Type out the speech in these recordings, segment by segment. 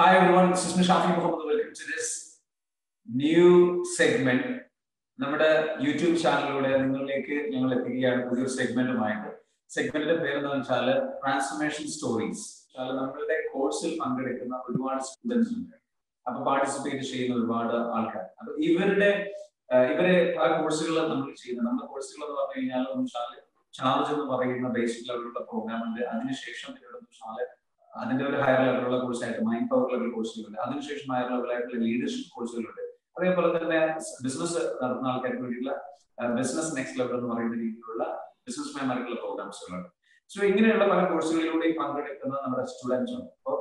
Hi everyone, this is Mr. Shafi Muhammad. Welcome to this new segment. നമ്മുടെ YouTube ചാനലിലൂടെ നിങ്ങളിലേക്ക് ഞങ്ങൾ എത്തിക്കുകയാണ്. പുതിയൊരു സെഗ്മെന്റുമായിട്ട് സെഗ്മെന്റിന്റെ പേര് എന്താ വെച്ചാൽ ട്രാൻസ്ഫർമേഷൻ സ്റ്റോറീസ് നമ്മളുടെ കോഴ്സിൽ പങ്കെടുക്കുന്ന ഒരുപാട് സ്റ്റുഡൻസ് ഉണ്ട്. അപ്പൊ പാർട്ടിസിപ്പേറ്റ് ചെയ്യുന്ന ഒരുപാട് ആൾക്കാർ. അപ്പൊ ഇവരുടെ ഇവരെ ആ കോഴ്സുകൾ നമ്മൾ ചെയ്യുന്നത്. നമ്മുടെ കോഴ്സുകൾ എന്ന് പറഞ്ഞു കഴിഞ്ഞാൽ ചാർജ് എന്ന് പറയുന്ന ബേസിക് ലെവലുള്ള പ്രോഗ്രാം ഉണ്ട്. അതിനുശേഷം വെച്ചാൽ അതിന്റെ ഒരു ഹയർ ലെവലുള്ള കോഴ്സായിട്ട് മൈൻഡ് പവർ ലെവൽ കോഴ്സുകളുണ്ട് അതിനുശേഷം ഹയർ ലെവലായിട്ടുള്ള ലീഡർഷിപ്പ് കോഴ്സുകളുണ്ട് അതേപോലെ തന്നെ ബിസിനസ് നടത്തുന്ന ആൾക്കാർക്ക് വേണ്ടിയിട്ടുള്ള ബിസിനസ് നെക്സ്റ്റ് ലെവൽ എന്ന് പറയുന്ന രീതിയിലുള്ള ബിസിനസ് മാൻമാർക്കുള്ള പ്രോഗ്രാംസുകളുണ്ട് സോ ഇങ്ങനെയുള്ള പല കോഴ്സുകളിലൂടെ പങ്കെടുക്കുന്ന നമ്മുടെ സ്റ്റുഡൻസ് ഉണ്ട്. അപ്പോൾ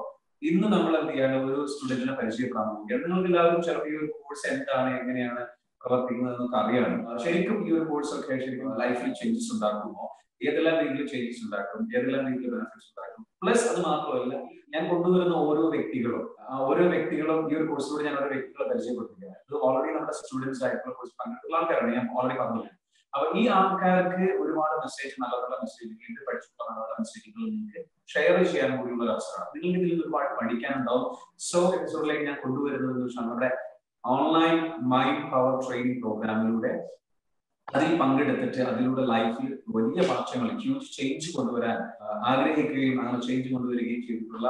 ഇന്ന് നമ്മൾ എന്ത് ചെയ്യാണ്? ഒരു സ്റ്റുഡന്റിനെ പരിചയപ്പെടാൻ നിങ്ങൾക്ക് എല്ലാവരും ചിലപ്പോൾ ഈ ഒരു കോഴ്സ് എന്താണ് എങ്ങനെയാണ് പ്രവർത്തിക്കുന്നത് എന്നൊക്കെ അറിയണം ശരിക്കും ഈ ഒരു കോഴ്സ് ഒക്കെ ശരിക്കും ലൈഫിൽ ചേഞ്ചസ് ഉണ്ടാക്കുമോ? ഏതെല്ലാം രീതിയിൽ ചേഞ്ചസ് ഉണ്ടാക്കും? ഏതെല്ലാം രീതിയിൽ ബെനിഫിറ്റ്സ് ഉണ്ടാക്കും? പ്ലസ് അത് മാത്രമല്ല ഞാൻ കൊണ്ടുവരുന്ന ഓരോ വ്യക്തികളും ഓരോ വ്യക്തികളും ഈ ഒരു കോഴ്സിലൂടെ ഞാൻ ഓരോ വ്യക്തികളെ പരിചയപ്പെടുത്തുകയാണ്. ഇത് ഓൾറെഡി നമ്മുടെ സ്റ്റുഡൻസ് ആയിട്ടുള്ള കോഴ്സ് പങ്കെടുത്തുള്ള ആൾക്കാരാണ് ഞാൻ ഓൾറെഡി പറഞ്ഞില്ല അപ്പൊ ഈ ആൾക്കാർക്ക് ഒരുപാട് മെസ്സേജ് നല്ല നല്ല മെസ്സേജുകൾ ഇത് പഠിച്ചിട്ടുള്ള നല്ല നല്ല മെസ്സേജുകൾ നിങ്ങൾക്ക് ഷെയർ ചെയ്യാൻ കൂടിയുള്ള ഒരു അവസരമാണ്. നിങ്ങൾക്ക് ഇതിൽ ഒരുപാട് പഠിക്കാനുണ്ടാവും. സോ എപ്പിസോഡിലേക്ക് ഞാൻ കൊണ്ടുവരുന്നത് നമ്മുടെ ഓൺലൈൻ മൈൻഡ് പവർ ട്രെയിനിങ് പ്രോഗ്രാമിലൂടെ അതിൽ പങ്കെടുത്തിട്ട് അതിലൂടെ ലൈഫിൽ വലിയ മാറ്റങ്ങൾ ഹ്യൂജ് ചേഞ്ച് കൊണ്ടുവരാൻ ആഗ്രഹിക്കുകയും അങ്ങനെ ചേഞ്ച് കൊണ്ടുവരികയും ചെയ്തിട്ടുള്ള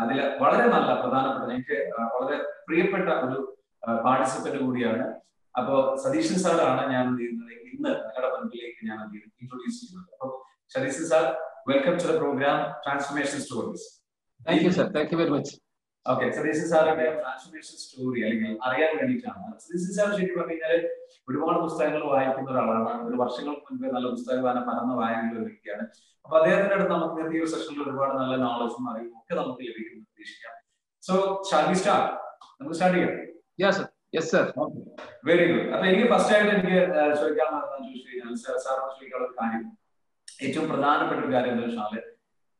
അതിൽ വളരെ നല്ല പ്രധാനപ്പെട്ട എനിക്ക് വളരെ പ്രിയപ്പെട്ട ഒരു പാർട്ടിസിപ്പന്റ് കൂടിയാണ്. അപ്പോ സതീശൻ സാറാണ് ഞാൻ ചെയ്യുന്നത്? ഇന്ന് നിങ്ങളുടെ മുൻപിലേക്ക് ഞാൻ ഇൻട്രൊഡ്യൂസ് ചെയ്യുന്നത്. അപ്പൊ Satheesan sir welcome to the programme transformation stories thank you sir thank you very much okay Satheesan സാറിന്റെ ട്രാൻസ്ഫർമേഷൻ സ്റ്റോറി അല്ലെങ്കിൽ അറിയാൻ വേണ്ടിയിട്ടാണ്. സതീശൻ സാർ ശരിക്കും പറഞ്ഞു കഴിഞ്ഞാൽ ഒരുപാട് പുസ്തകങ്ങൾ വായിക്കുന്ന ഒരാളാണ്. ഒരു വർഷങ്ങൾക്ക് മുൻപേ നല്ല പുസ്തകവാനം പരന്ന വായനയുള്ള ഒരു വ്യക്തിയാണ് അപ്പൊ അദ്ദേഹത്തിന്റെ അടുത്ത് നമുക്ക് ഈ ഒരു സെഷനിൽ ഒരുപാട് നല്ല നോളജും അറിവും ഒക്കെ നമുക്ക് ലഭിക്കുന്നു പ്രതീക്ഷിക്കാം. സോ ഷാൽ സ്റ്റാർട്ട് നമുക്ക് സ്റ്റാർട്ട് ചെയ്യാം. Yes sir yes sir very good അപ്പൊ എനിക്ക് ഫസ്റ്റ് ആയിട്ട് എനിക്ക് ചോദിക്കാനുള്ള ചോദിച്ചു കഴിഞ്ഞാൽ സാറിനോട് ചോദിക്കാനുള്ള ഒരു കാര്യം. ഏറ്റവും പ്രധാനപ്പെട്ട ഒരു കാര്യം എന്താ വെച്ചാൽ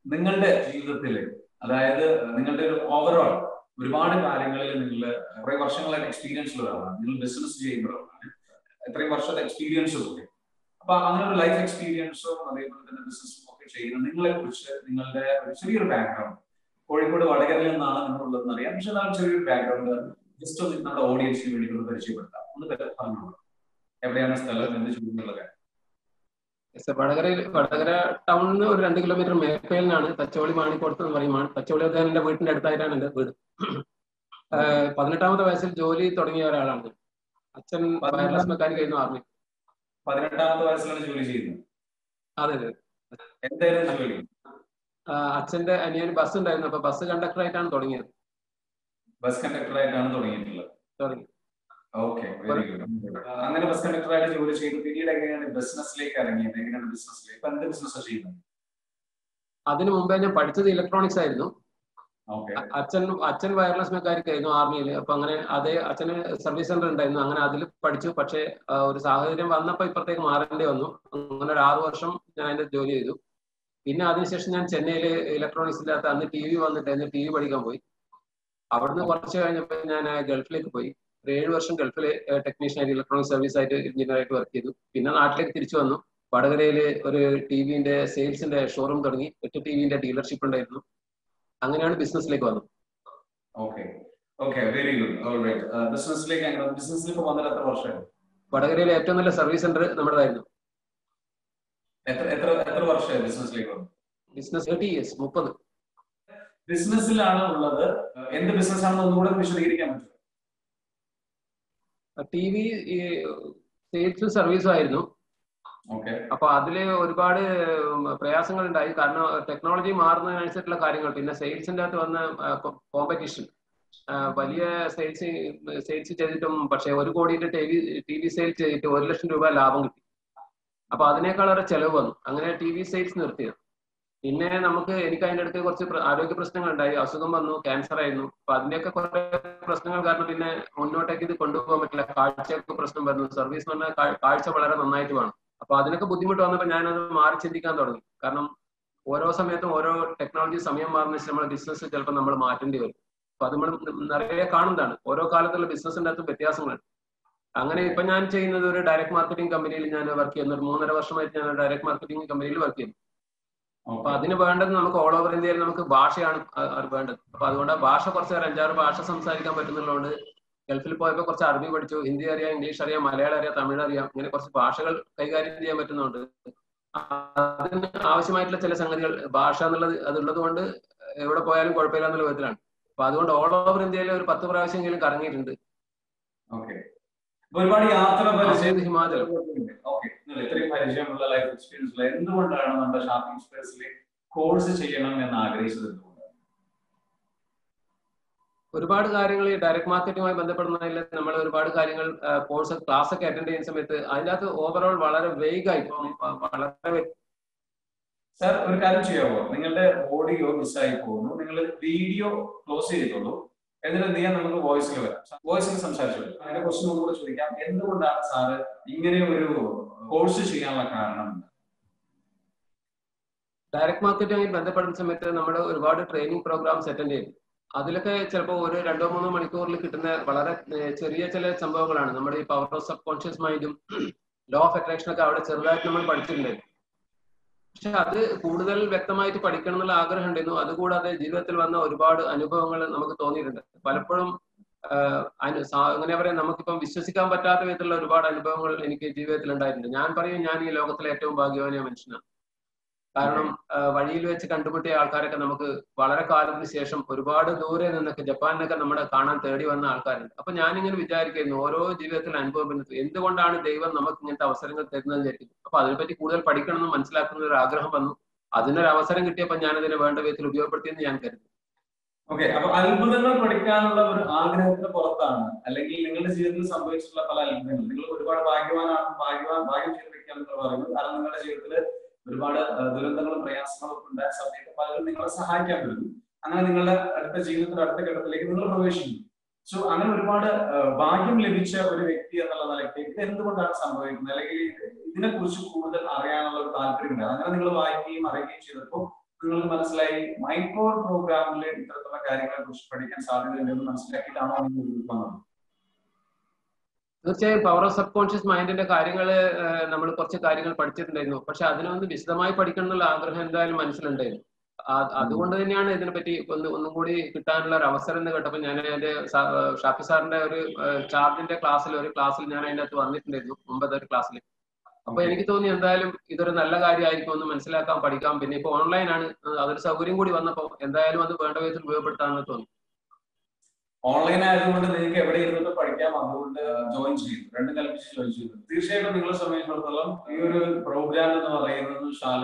നിങ്ങളുടെ ജീവിതത്തിൽ അതായത് നിങ്ങളുടെ ഒരു ഓവറോൾ ഒരുപാട് കാര്യങ്ങളിൽ നിങ്ങൾ കുറെ വർഷങ്ങളായിട്ട് എക്സ്പീരിയൻസ് ഉള്ളതാണ് നിങ്ങൾ ബിസിനസ് ചെയ്യുമ്പോഴാണ് എത്രയും വർഷത്തെ എക്സ്പീരിയൻസ് കൂടി അപ്പൊ അങ്ങനെ ഒരു ലൈഫ് എക്സ്പീരിയൻസും അതേപോലെ തന്നെ ബിസിനസ്സും ഒക്കെ ചെയ്യുന്ന നിങ്ങളെ കുറിച്ച് നിങ്ങളുടെ ഒരു ചെറിയൊരു ബാക്ക്ഗ്രൗണ്ട് കോഴിക്കോട് വടകരയിൽ നിന്നാണ് നിങ്ങളുള്ളതെന്ന് അറിയാം. പക്ഷെ അതാണ് ചെറിയൊരു ബാക്ക്ഗ്രൗണ്ട് ജസ്റ്റ് നമ്മുടെ ഓഡിയൻസിന് വേണ്ടി ഒന്ന് പരിചയപ്പെടുത്താം. ഒന്ന് പറഞ്ഞോളൂ. എവിടെയാണ് സ്ഥലം? എന്ത് ചെയ്യുന്നുള്ള വടകരയിൽ വടകര ടൗണിൽ ഒരു രണ്ട് കിലോമീറ്റർ മേപ്പയിലാണ് തച്ചോളി മാണിക്കോടത്ത് എന്ന് പറയുമ്പോൾ തച്ചോളി അദ്ദേഹം എന്റെ വീടിന്റെ അടുത്തായിട്ടാണ് എന്റെ വീട്. പതിനെട്ടാമത്തെ വയസ്സിൽ ജോലി തുടങ്ങിയ ഒരാളാണ്. അച്ഛൻ വയർലെസ് മെക്കാനിക് ആയിരുന്നു ആർമി. പതിനെട്ടാമത്തെ വയസ്സിലാണ് ജോലി ചെയ്യുന്നത്. അതെ അതെ. എന്തായിരുന്നു ജോലി? അച്ഛന്റെ അനിയൻ ബസ് ഉണ്ടായിരുന്നു. അപ്പൊ ബസ് കണ്ടക്ടർ ആയിട്ടാണ് തുടങ്ങിയത്. ബസ് കണ്ടക്ടർ ആയിട്ടാണ് തുടങ്ങിയിട്ടുള്ളത്. തുടങ്ങി. ഓക്കെ വെരി ഗുഡ് അങ്ങനെ ബസ് കണ്ടക്ടറായിട്ട് ജോലി ചെയ്തു പിന്നീട് എങ്ങനെയാണ് ബിസിനസ്സിലേക്ക് ഇറങ്ങിയത്? എങ്ങനെയാണ് ബിസിനസ്സിലേക്ക് ഇപ്പൊ എന്ത് ബിസിനസ് ചെയ്യുന്നത്? അതിനു മുമ്പേ ഞാൻ പഠിച്ചത് ഇലക്ട്രോണിക്സ് ആയിരുന്നു. അച്ഛൻ അച്ഛൻ വയർലെസ് മെക്കാനിക് ആയിരുന്നു ആർമിയിൽ അപ്പൊ അങ്ങനെ അതേ അച്ഛന് സർവീസ് സെന്റർ ഉണ്ടായിരുന്നു. അങ്ങനെ അതിൽ പഠിച്ചു. പക്ഷേ ഒരു സാഹചര്യം വന്നപ്പോ ഇപ്പുറത്തേക്ക് മാറേണ്ടി വന്നു. അങ്ങനെ ഒരു ആറു വർഷം ഞാൻ അതിന്റെ ജോലി ചെയ്തു. പിന്നെ അതിനുശേഷം ഞാൻ ചെന്നൈയിൽ ഇലക്ട്രോണിക്സിന്റെ അകത്ത് അന്ന് ടി വി വന്നിട്ട് ടി വി പഠിക്കാൻ പോയി. അവിടുന്ന് കുറച്ച് കഴിഞ്ഞപ്പോൾ ഞാൻ ഗൾഫിലേക്ക് പോയി. ഒരു ഏഴ് വർഷം ഗൾഫിൽ ടെക്നീഷ്യൻ ആയിട്ട് ഇലക്ട്രോണിക് സർവീസ് ആയിട്ട് എഞ്ചിനീയർ ആയിട്ട് വർക്ക് ചെയ്തു. പിന്നെ നാട്ടിലേക്ക് തിരിച്ചു വന്നു. വടകരയിൽ ഒരു ടി വിന്റെ സെയിൽസിന്റെ ഷോറൂം തുടങ്ങി. എട്ട് ടി വിന്റെ ഡീലർഷിപ്പ് ഉണ്ടായിരുന്നു. അങ്ങനെയാണ് ബിസിനസ്സിലേക്ക് വന്നത്. Okay okay very good alright ബിസിനസ്സിലേക്ക് അങ്ങനെ ബിസിനസ്സിലേക്ക് വന്നിട്ട് എത്ര വർഷമായി? വടകരയിലെ ഏറ്റവും നല്ല സർവീസ് സെന്റർ നമ്മുടേതായിരുന്നു. എത്ര എത്ര എത്ര വർഷമായി ബിസിനസ്സിലേക്ക് വന്നു ബിസിനസ് തേർട്ടി ഇയേഴ്സ് മുപ്പത്. ബിസിനസ്സിലാണ് ഉള്ളത്. എന്ത് ബിസിനസ് ആണെന്ന് ഒന്നുകൂടെ വിശദീകരിക്കാൻ പറ്റും ടി വി സെയിൽസും സർവീസും ആയിരുന്നു. അപ്പൊ അതിൽ ഒരുപാട് പ്രയാസങ്ങൾ ഉണ്ടായി കാരണം ടെക്നോളജി മാറുന്നതിനനുസരിച്ചുള്ള കാര്യങ്ങൾ. പിന്നെ സെയിൽസിന്റെ അകത്ത് വന്ന കോമ്പറ്റീഷൻ വലിയ സെയിൽസ് സെയിൽസ് ചെയ്തിട്ടും പക്ഷെ ഒരു കോടിയുടെ T V T V sale ചെയ്തിട്ട് ഒരു ലക്ഷം രൂപ ലാഭം കിട്ടി. അപ്പൊ അതിനേക്കാളേറെ ചെലവ് വന്നു. അങ്ങനെ ടി വി സെയിൽസ് നിർത്തിയത് പിന്നെ നമുക്ക് എനിക്ക് അതിന്റെ അടുത്ത് കുറച്ച് ആരോഗ്യ പ്രശ്നങ്ങൾ ഉണ്ടായി അസുഖം വന്നു ക്യാൻസർ ആയിരുന്നു. അപ്പൊ അതിന്റെയൊക്കെ കുറെ പ്രശ്നങ്ങൾ കാരണം പിന്നെ മുന്നോട്ടേക്ക് ഇത് കൊണ്ടുപോകാൻ പറ്റില്ല. കാഴ്ചയൊക്കെ പ്രശ്നം വരുന്നു. സർവീസ് വന്ന കാഴ്ച വളരെ നന്നായിട്ട് വേണം. അപ്പൊ അതിനൊക്കെ ബുദ്ധിമുട്ട് വന്നപ്പോൾ ഞാനത് മാറി ചിന്തിക്കാൻ തുടങ്ങി. കാരണം ഓരോ സമയത്തും ഓരോ ടെക്നോളജി സമയം മാറുന്ന നമ്മുടെ ബിസിനസ് ചിലപ്പോൾ നമ്മൾ മാറ്റേണ്ടി വരും. അപ്പൊ അത് നമ്മൾ നിറയെ കാണുന്നതാണ്. ഓരോ കാലത്തുള്ള ബിസിനസിന്റെ അകത്ത് വ്യത്യാസങ്ങളുണ്ട് അങ്ങനെ ഇപ്പൊ ഞാൻ ചെയ്യുന്നത് ഒരു ഡയറക്ട് മാർക്കറ്റിംഗ് കമ്പനിയിൽ ഞാൻ വർക്ക് ചെയ്യുന്നു. ഒരു മൂന്നര വർഷമായിട്ട് ഞാൻ ഡയറക്ട് മാർക്കറ്റിംഗ് കമ്പനിയിൽ വർക്ക് ചെയ്യുന്നു. അപ്പൊ അതിന് വേണ്ടത് നമുക്ക് ഓൾ ഓവർ ഇന്ത്യയിൽ നമുക്ക് ഭാഷയാണ് വേണ്ടത്. അപ്പൊ അതുകൊണ്ട് ഭാഷ കുറച്ച് ഒരു അഞ്ചാറ് ഭാഷ സംസാരിക്കാൻ പറ്റുന്നുള്ളതുകൊണ്ട് ഗൾഫിൽ പോയപ്പോൾ കുറച്ച് അറബി പഠിച്ചു ഹിന്ദി അറിയാം ഇംഗ്ലീഷ് അറിയാം മലയാളം അറിയാം തമിഴ് അറിയാം ഇങ്ങനെ കുറച്ച് ഭാഷകൾ കൈകാര്യം ചെയ്യാൻ പറ്റുന്നുണ്ട്. അതിന് ആവശ്യമായിട്ടുള്ള ചില സംഗതികൾ ഭാഷ എന്നുള്ളത് അതുള്ളത് കൊണ്ട് എവിടെ പോയാലും കുഴപ്പമില്ല എന്നുള്ള വിധത്തിലാണ്. അപ്പൊ അതുകൊണ്ട് ഓൾ ഓവർ ഇന്ത്യയിൽ ഒരു പത്ത് പ്രാവശ്യമെങ്കിലും കറങ്ങിയിട്ടുണ്ട്. ഒരുപാട് യാത്ര പരിചയം ഹിമാചലം? ഓക്കെ ഇത്രയും പരിചയമുള്ള ലൈഫ് എക്സ്പീരിയൻസിൽ എന്തുകൊണ്ടാണ് നമ്മുടെ ഷാപ്പിംഗ് സ്പേസിൽ കോഴ്സ് ചെയ്യണം എന്ന് ആഗ്രഹിച്ചത് ഒരുപാട് കാര്യങ്ങൾ ഈ ഡയറക്ട് മാർക്കറ്റുമായി ബന്ധപ്പെടുന്നതിൽ നമ്മൾ ഒരുപാട് കാര്യങ്ങൾ കോഴ്സ് ക്ലാസ് ഒക്കെ അറ്റൻഡ് ചെയ്യുന്ന സമയത്ത് അതിനകത്ത് ഓവറോൾ വളരെ വേഗായി വളരെ സർ ഒരു കാര്യം ചെയ്യാമോ നിങ്ങളുടെ ഓഡിയോ മിസ്സായി പോകുന്നു. നിങ്ങൾ വീഡിയോ ക്ലോസ് ചെയ്തോളൂ എന്നിട്ട് നീ നമുക്ക് വോയിസിൽ വരാം. വോയിസിൽ സംസാരിച്ചോളൂ അതിന്റെ ക്വസ്റ്റ്യൻ ഒന്നുകൂടെ ചോദിക്കാം. എന്തുകൊണ്ടാണ് സാറ് ഇങ്ങനെ ഒരു കോഴ്സ് ചെയ്യാനുള്ള കാരണം? ഡയറക്ട് മാർക്കറ്റുമായി ബന്ധപ്പെടുന്ന സമയത്ത് നമ്മൾ ഒരുപാട് ട്രെയിനിങ് പ്രോഗ്രാംസ് അറ്റൻഡ് ചെയ്യും. അതിലൊക്കെ ചിലപ്പോൾ ഒരു രണ്ടോ മൂന്നോ മണിക്കൂറിൽ കിട്ടുന്ന വളരെ ചെറിയ ചില സംഭവങ്ങളാണ്. നമ്മുടെ ഈ പവർ ഓഫ് സബ് കോൺഷ്യസ് മൈൻഡും ലോ ഓഫ് അട്രാക്ഷൻ ഒക്കെ അവിടെ ചെറുതായിട്ട് നമ്മൾ പഠിച്ചിട്ടുണ്ടായിരുന്നു പക്ഷെ അത് കൂടുതൽ വ്യക്തമായിട്ട് പഠിക്കണം എന്നുള്ള ആഗ്രഹം ഉണ്ടായിരുന്നു. അതുകൂടാതെ ജീവിതത്തിൽ വന്ന ഒരുപാട് അനുഭവങ്ങൾ നമുക്ക് തോന്നിയിട്ടുണ്ട്. പലപ്പോഴും അങ്ങനെ പറയാം നമുക്കിപ്പം വിശ്വസിക്കാൻ പറ്റാത്ത വിധത്തിലുള്ള ഒരുപാട് അനുഭവങ്ങൾ എനിക്ക് ജീവിതത്തിൽ ഉണ്ടായിട്ടുണ്ട്. ഞാൻ പറയും ഞാൻ ഈ ലോകത്തിലെ ഏറ്റവും ഭാഗ്യവാനായ മനുഷ്യനാണ്. കാരണം വഴിയിൽ വെച്ച് കണ്ടുമുട്ടിയ ആൾക്കാരൊക്കെ നമുക്ക് വളരെ കാലത്തിന് ശേഷം ഒരുപാട് ദൂരെ നിന്നൊക്കെ ജപ്പാനിലൊക്കെ നമ്മുടെ കാണാൻ തേടി വന്ന ആൾക്കാരുണ്ട്. അപ്പൊ ഞാനിങ്ങനെ വിചാരിക്കുന്നു ഓരോ ജീവിതത്തിൽ അനുഭവപ്പെടുന്നത് എന്തുകൊണ്ടാണ് ദൈവം നമുക്ക് ഇങ്ങനത്തെ അവസരങ്ങൾ തരുന്നത് വിചാരിക്കുന്നു. അപ്പൊ അതിനെപ്പറ്റി കൂടുതൽ പഠിക്കണം എന്ന് മനസ്സിലാക്കുന്ന ഒരു ആഗ്രഹം വന്നു. അതിനൊരു അവസരം കിട്ടിയപ്പോൾ ഞാൻ അതിനെ വേണ്ട വിധത്തിൽ ഉപയോഗപ്പെടുത്തിയെന്ന് ഞാൻ കരുതുന്നു. ഓക്കെ അപ്പൊ അത്ഭുതങ്ങൾ പഠിക്കാനുള്ള ഒരു ആഗ്രഹത്തിന് പുറത്താണ്. അല്ലെങ്കിൽ നിങ്ങളുടെ ജീവിതത്തിൽ സംഭവിച്ചിട്ടുള്ള പല അത്ഭുതങ്ങൾ നിങ്ങൾ ഒരുപാട് ഭാഗ്യവാനാണ് ഭാഗ്യവാൻ ഭാഗ്യം ചെയ്ത വ്യക്തിയാണ് പറയുന്നത്. കാരണം നിങ്ങളുടെ ജീവിതത്തിൽ ഒരുപാട് ദുരന്തങ്ങളും പ്രയാസങ്ങളും ഒക്കെ ഉണ്ടായ സമയത്ത് പലരും നിങ്ങളെ സഹായിക്കാൻ വരുന്നു അങ്ങനെ നിങ്ങളുടെ അടുത്ത ജീവിതത്തിന്റെ അടുത്ത ഘട്ടത്തിലേക്ക് നിങ്ങൾ പ്രവേശിക്കുന്നു സോ അങ്ങനെ ഒരുപാട് ഭാഗ്യം ലഭിച്ച ഒരു വ്യക്തി എന്നുള്ള നിലയ്ക്ക് ഇത് എന്തുകൊണ്ടാണ് സംഭവിക്കുന്നത്? അല്ലെങ്കിൽ ഇതിനെ കുറിച്ച് കൂടുതൽ അറിയാനുള്ള ഒരു താല്പര്യമുണ്ട്. അങ്ങനെ നിങ്ങൾ വായിക്കുകയും അറിയുകയും ചെയ്തപ്പോൾ നിങ്ങൾക്ക് മനസ്സിലായി മൈക്രോ പ്രോഗ്രാമിൽ ഇത്തരത്തിലുള്ള കാര്യങ്ങളെ കുറിച്ച് പഠിക്കാൻ സാധ്യതയുണ്ടെന്ന് മനസ്സിലാക്കിയിട്ടാണോ നിങ്ങൾ വന്നത്? തീർച്ചയായും പവർ ഓഫ് സബ് കോൺഷ്യസ് മൈൻഡിന്റെ കാര്യങ്ങൾ നമ്മൾ കുറച്ച് കാര്യങ്ങൾ പഠിച്ചിട്ടുണ്ടായിരുന്നു. പക്ഷെ അതിനൊന്ന് വിശദമായി പഠിക്കണം എന്നുള്ള ആഗ്രഹം എന്തായാലും മനസ്സിലുണ്ടായിരുന്നു. അതുകൊണ്ട് തന്നെയാണ് ഇതിനെപ്പറ്റി ഒന്ന് ഒന്നും കൂടി കിട്ടാനുള്ള ഒരു അവസരം എന്ന് കേട്ടപ്പോൾ ഞാൻ അതിന്റെ ഷാഫി സാറിന്റെ ഒരു ചാർജിന്റെ ക്ലാസ്സിൽ ഒരു ക്ലാസ്സിൽ ഞാൻ അതിന്റെ അകത്ത് വന്നിട്ടുണ്ടായിരുന്നു മുമ്പത്തെ ഒരു ക്ലാസ്സിൽ അപ്പൊ എനിക്ക് തോന്നി എന്തായാലും ഇതൊരു നല്ല കാര്യമായിരിക്കും ഒന്ന് മനസ്സിലാക്കാൻ പഠിക്കാം. പിന്നെ ഇപ്പൊ ഓൺലൈൻ ആണ് അതൊരു സൗകര്യം കൂടി വന്നപ്പോൾ എന്തായാലും അത് വേണ്ട വിധത്തിൽ ഉപയോഗപ്പെടുത്താമെന്ന് തോന്നി. ഓൺലൈൻ ആയതുകൊണ്ട് നിങ്ങൾക്ക് എവിടെ ഇരുന്നിട്ട് പഠിക്കാം അതുകൊണ്ട് ജോയിൻ ചെയ്തു. രണ്ടും കൽപ്പിച്ച് ജോയിൻ ചെയ്തു. തീർച്ചയായിട്ടും നിങ്ങളെ സംബന്ധിച്ചിടത്തോളം ഈ ഒരു പ്രോഗ്രാം എന്ന് പറയുന്നത് വെച്ചാൽ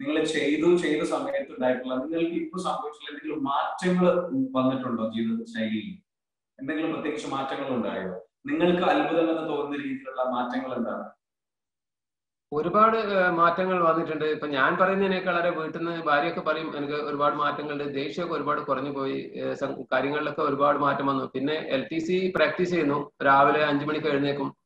നിങ്ങൾ ചെയ്തു ചെയ്ത സമയത്ത് ഉണ്ടായിട്ടുള്ള നിങ്ങൾക്ക് ഇപ്പൊ സംഭവിച്ചിട്ടുള്ള എന്തെങ്കിലും മാറ്റങ്ങൾ വന്നിട്ടുണ്ടോ ജീവിത ശൈലിയിൽ? എന്തെങ്കിലും പ്രത്യേകിച്ച് മാറ്റങ്ങൾ ഉണ്ടായോ നിങ്ങൾക്ക് അത്ഭുതം എന്ന് തോന്നുന്ന രീതിയിലുള്ള മാറ്റങ്ങൾ എന്താണ്? ഒരുപാട് മാറ്റങ്ങൾ വന്നിട്ടുണ്ട്. ഇപ്പൊ ഞാൻ പറയുന്നതിനേക്കാളെ വീട്ടിൽ നിന്ന് ഭാര്യയൊക്കെ പറയും എനിക്ക് ഒരുപാട് മാറ്റങ്ങളുണ്ട്. ദേഷ്യമൊക്കെ ഒരുപാട് കുറഞ്ഞു പോയി. കാര്യങ്ങളിലൊക്കെ ഒരുപാട് മാറ്റം വന്നു. പിന്നെ എൽ ടി സി പ്രാക്ടീസ് ചെയ്യുന്നു. രാവിലെ അഞ്ചു മണിക്ക് എഴുന്നേക്കും.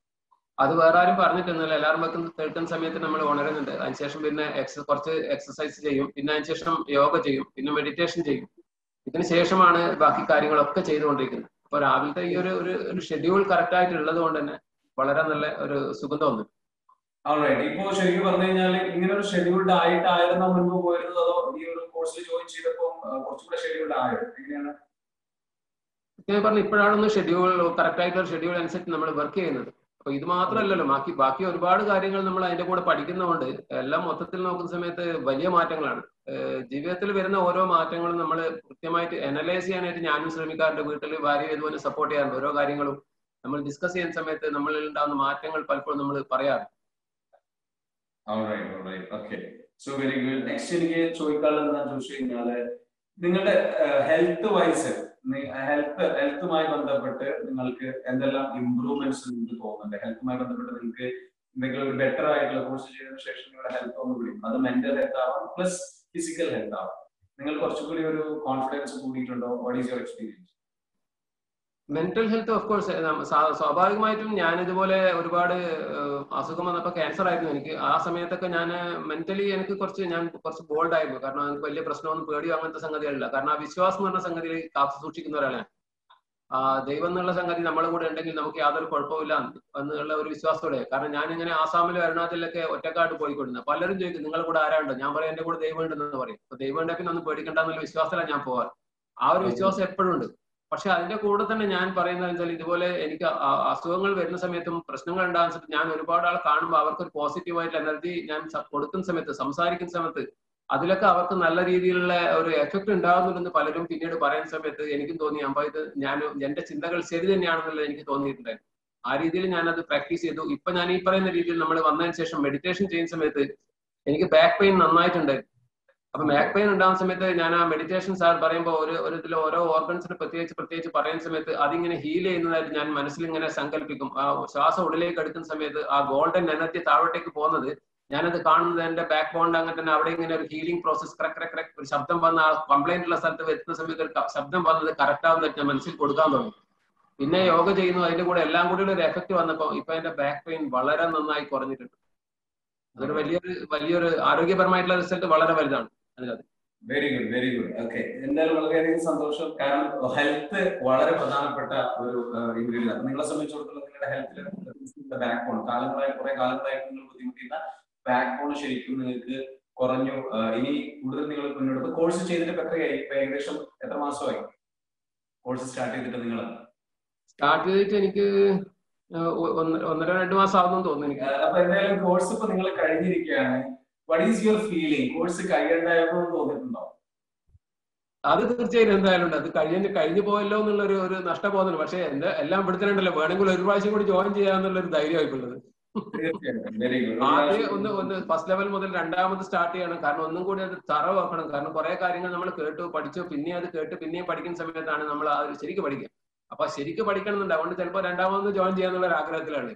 അത് വേറെ ആരും പറഞ്ഞിട്ടൊന്നുമില്ല. എല്ലാവരും വെക്കുന്ന കേൾക്കുന്ന സമയത്ത് നമ്മൾ ഉണരുന്നുണ്ട്. അതിനുശേഷം പിന്നെ എക്സ കുറച്ച് എക്സസൈസ് ചെയ്യും. പിന്നെ അതിനുശേഷം യോഗ ചെയ്യും. പിന്നെ മെഡിറ്റേഷൻ ചെയ്യും. ഇതിന് ശേഷമാണ് ബാക്കി കാര്യങ്ങളൊക്കെ ചെയ്തുകൊണ്ടിരിക്കുന്നത്. അപ്പൊ രാവിലത്തെ ഈ ഒരു- ഒരു ഷെഡ്യൂൾ കറക്റ്റ് ആയിട്ട് ഉള്ളത് കൊണ്ട് തന്നെ വളരെ നല്ല ഒരു സുഖം തോന്നുന്നു. ഓൾറൈറ്റ് ഇപ്പോ ശരിക്കും പറഞ്ഞു കഴിഞ്ഞാൽ ഇങ്ങനെ ഒരു ഷെഡ്യൂൾഡ് ആയിട്ടായിരുന്നു മുൻപ് പോയിരുന്നത്? അതോ ഈ ഒരു കോഴ്സിൽ ജോയിൻ ചെയ്തപ്പോൾ കുറച്ചുകൂടെ ഷെഡ്യൂൾഡ് ആയോ? എങ്ങനെയാണ്? ഞാൻ പറഞ്ഞു ഷെഡ്യൂൾ കറക്റ്റ് ആയിട്ടുള്ള ഷെഡ്യൂൾ അനുസരിച്ച് നമ്മൾ വർക്ക് ചെയ്യുന്നത്. അപ്പൊ ഇത് മാത്രമല്ലല്ലോ ബാക്കി ബാക്കി ഒരുപാട് കാര്യങ്ങൾ നമ്മൾ അതിന്റെ കൂടെ പഠിക്കുന്നതുകൊണ്ട് എല്ലാം മൊത്തത്തിൽ നോക്കുന്ന സമയത്ത് വലിയ മാറ്റങ്ങളാണ്. ജീവിതത്തിൽ വരുന്ന ഓരോ മാറ്റങ്ങളും നമ്മൾ കൃത്യമായിട്ട് അനലൈസ് ചെയ്യാനായിട്ട് ഞാനും ശ്രമിക്കാറുണ്ട്. വീട്ടിൽ ഭാര്യ ഇതുപോലെ സപ്പോർട്ട് ചെയ്യാറുണ്ട്. ഓരോ കാര്യങ്ങളും നമ്മൾ ഡിസ്കസ് ചെയ്യുന്ന സമയത്ത് നമ്മളിൽ ഉണ്ടാകുന്ന മാറ്റങ്ങൾ പലപ്പോഴും നമ്മൾ പറയാറ് alright alright okay so very good next എനിക്ക് ചോദിക്കാനുള്ളത് എന്താണെന്ന് ചോദിച്ചു കഴിഞ്ഞാൽ നിങ്ങളുടെ ഹെൽത്ത് വൈസ് ഹെൽത്ത് ഹെൽത്തുമായി ബന്ധപ്പെട്ട് നിങ്ങൾക്ക് എന്തെല്ലാം ഇമ്പ്രൂവ്മെന്റ്സ് നിങ്ങൾക്ക് തോന്നുന്നുണ്ട്? ഹെൽത്തുമായി ബന്ധപ്പെട്ട് നിങ്ങൾക്ക് എന്തെങ്കിലും ഒരു ബെറ്റർ ആയിട്ടുള്ള കോഴ്സ് ചെയ്തതിനു ശേഷം നിങ്ങളുടെ ഹെൽത്ത് ഒന്ന് വിളിക്കും അത് മെന്റൽ ഹെൽത്ത് ആവാം പ്ലസ് ഫിസിക്കൽ ഹെൽത്ത് ആവാം. നിങ്ങൾ കുറച്ചുകൂടി ഒരു confidence കൂടിയിട്ടുണ്ടോ? What is your experience mental health of course സ്വാഭാവികമായിട്ടും ഞാൻ ഇതുപോലെ ഒരുപാട് അസുഖം വന്നപ്പോൾ ക്യാൻസർ ആയിരുന്നു എനിക്ക്. ആ സമയത്തൊക്കെ ഞാൻ മെന്റലി എനിക്ക് കുറച്ച് ഞാൻ കുറച്ച് ബോൾഡ് ആയിരുന്നു. കാരണം എനിക്ക് വലിയ പ്രശ്നമൊന്നും പേടിയോ അങ്ങനത്തെ സംഗതികളില്ല. കാരണം ആ വിശ്വാസം എന്ന് പറഞ്ഞ സംഗതിയിൽ കാത്തു സൂക്ഷിക്കുന്ന ഒരാളാണ് ആ ദൈവം എന്നുള്ള സംഗതി നമ്മുടെ കൂടെ ഉണ്ടെങ്കിൽ നമുക്ക് യാതൊരു കുഴപ്പമില്ല എന്നുള്ള ഒരു വിശ്വാസത്തോടെ. കാരണം ഞാൻ ഇങ്ങനെ ആസാമിലും അരുണാചലിലൊക്കെ ഒറ്റക്കാട്ട് പോയിക്കൊണ്ടിരുന്നത്. പലരും ചോദിക്കും നിങ്ങളുടെ കൂടെ ആരാണ്ടോ? ഞാൻ പറയും എന്റെ കൂടെ ദൈവം ഉണ്ടെന്ന് പറയും. അപ്പൊ ദൈവം ഉണ്ടെങ്കിൽ ഒന്നും പേടിക്കണ്ട എന്നുള്ള വിശ്വാസത്തിലാണ് ഞാൻ പോവാറ്. ആ ഒരു വിശ്വാസം എപ്പോഴും ഉണ്ട്. പക്ഷെ അതിന്റെ കൂടെ തന്നെ ഞാൻ പറയുന്നത് വെച്ചാൽ ഇതുപോലെ എനിക്ക് അസുഖങ്ങൾ വരുന്ന സമയത്തും പ്രശ്നങ്ങൾ ഉണ്ടാകുന്ന സമയത്ത് ഞാൻ ഒരുപാട് ആൾ കാണുമ്പോൾ അവർക്ക് ഒരു പോസിറ്റീവായിട്ടുള്ള എനർജി ഞാൻ കൊടുക്കുന്ന സമയത്ത് സംസാരിക്കുന്ന സമയത്ത് അതിലൊക്കെ അവർക്ക് നല്ല രീതിയിലുള്ള ഒരു എഫക്ട് ഉണ്ടാകുന്നുണ്ടെന്ന് പലരും പിന്നീട് പറയുന്ന സമയത്ത് എനിക്കും തോന്നി അപ്പൊ ഇത് ഞാൻ എന്റെ ചിന്തകൾ ശരി തന്നെയാണെന്നുള്ളത് എനിക്ക് തോന്നിയിട്ടുണ്ടായിരുന്നു ആ രീതിയിൽ ഞാൻ അത് പ്രാക്ടീസ് ചെയ്തു. ഇപ്പൊ ഞാൻ ഈ പറയുന്ന രീതിയിൽ നമ്മൾ വന്നതിന് ശേഷം മെഡിറ്റേഷൻ ചെയ്യുന്ന സമയത്ത് എനിക്ക് ബാക്ക് പെയിൻ നന്നായിട്ടുണ്ടായിരുന്നു. അപ്പൊ ബാക്ക് പെയിൻ ഉണ്ടാകുന്ന സമയത്ത് ഞാൻ ആ മെഡിറ്റേഷൻ സാർ പറയുമ്പോൾ ഒരു ഒരു ഇതിൽ ഓരോ ഓർഗൻസിന് പ്രത്യേകിച്ച് പ്രത്യേകിച്ച് പറയുന്ന സമയത്ത് അതിങ്ങനെ ഹീൽ ചെയ്യുന്നതായിട്ട് ഞാൻ മനസ്സിൽ ഇങ്ങനെ സങ്കല്പിക്കും ആ ശ്വാസം ഉള്ളിലേക്ക് എടുക്കുന്ന സമയത്ത് ആ ഗോൾഡൻ എനർജി താഴോട്ടേക്ക് പോകുന്നത് ഞാനത് കാണുന്നത് എന്റെ ബാക്ക് ബോണ്ട് അങ്ങനെ തന്നെ അവിടെ ഇങ്ങനെ ഒരു ഹീലിംഗ് പ്രോസസ് ക്രക് ക്രക് ക്രക് ഒരു ശബ്ദം വന്ന ആ കംപ്ലൈന്റ് ഉള്ള സ്ഥലത്ത് എത്തുന്ന സമയത്ത് ഒരു ശബ്ദം വന്നത് കറക്റ്റ് ആവുന്നതായിട്ട് ഞാൻ മനസ്സിൽ കൊടുക്കാൻ തുടങ്ങി. പിന്നെ യോഗ ചെയ്യുന്നു അതിന്റെ കൂടെ എല്ലാം കൂടി ഒരു എഫക്ട് വന്നപ്പോൾ ഇപ്പൊ എന്റെ ബാക്ക് പെയിൻ വളരെ നന്നായി കുറഞ്ഞിട്ടുണ്ട്. അതൊരു വലിയൊരു വലിയൊരു ആരോഗ്യപരമായിട്ടുള്ള റിസൾട്ട് വളരെ വലുതാണ്. അതിനകത്ത് very good very good okay എന്തായാലും വളരെയധികം സന്തോഷം. കാരണം ഹെൽത്ത് വളരെ പ്രധാനപ്പെട്ട ഒരു ഇൻഗ്രീഡിയൻ നിങ്ങളെ സംബന്ധിച്ചിടത്തോളം നിങ്ങളുടെ ഹെൽത്തിൽ ബാക്ക് ബോൺ കാലങ്ങളായി കുറെ കാലങ്ങളായിട്ട് നിങ്ങൾ ബുദ്ധിമുട്ടിയിരുന്ന ബാക്ക് ബോൺ ശരിക്കും നിങ്ങൾക്ക് കുറഞ്ഞു ഇനി കൂടുതൽ നിങ്ങൾ മുന്നോട്ട് കോഴ്സ് ചെയ്തിട്ട് എത്രയായി? ഇപ്പൊ ഏകദേശം എത്ര മാസമായി? കോഴ്സ് സ്റ്റാർട്ട് ചെയ്തിട്ട് നിങ്ങൾ? സ്റ്റാർട്ട് ചെയ്തിട്ട് എനിക്ക് ഒന്നര രണ്ട് മാസം ആവുന്നു തോന്നുന്നു എനിക്ക്. അപ്പൊ എന്തായാലും കോഴ്സ് ഇപ്പൊ നിങ്ങൾ കഴിഞ്ഞിരിക്കുകയാണ്. What is your feeling course കഴിയണ്ടായിരുന്നു തോന്നിയിട്ടുണ്ടോ? അത് തീർച്ചയായും എന്തായാലും ഉണ്ട് അത് കഴിഞ്ഞ് കഴിഞ്ഞു പോയല്ലോ എന്നുള്ള ഒരു ഒരു നഷ്ടബോധനം പക്ഷെ എന്റെ എല്ലാം ഇവിടുത്തെ വേണമെങ്കിൽ ഒരു പ്രാവശ്യം കൂടി ജോയിൻ ചെയ്യാന്നുള്ള ഒരു ധൈര്യമായിട്ടുള്ളത് ആദ്യം ഒന്ന് ഒന്ന് ഫസ്റ്റ് ലെവൽ മുതൽ രണ്ടാമത് സ്റ്റാർട്ട് ചെയ്യണം. കാരണം ഒന്നും കൂടി അത് തറ വെക്കണം. കാരണം കുറെ കാര്യങ്ങൾ നമ്മൾ കേട്ടു പഠിച്ചു പിന്നെ അത് കേട്ട് പിന്നെയും പഠിക്കുന്ന സമയത്താണ് നമ്മൾ അത് ശരിക്കും പഠിക്കുക. അപ്പൊ ശരിക്കും പഠിക്കണം എന്നുണ്ട് അതുകൊണ്ട് ചിലപ്പോൾ രണ്ടാമത് ജോയിൻ ചെയ്യാന്നുള്ള ഒരു ആഗ്രഹത്തിലാണ്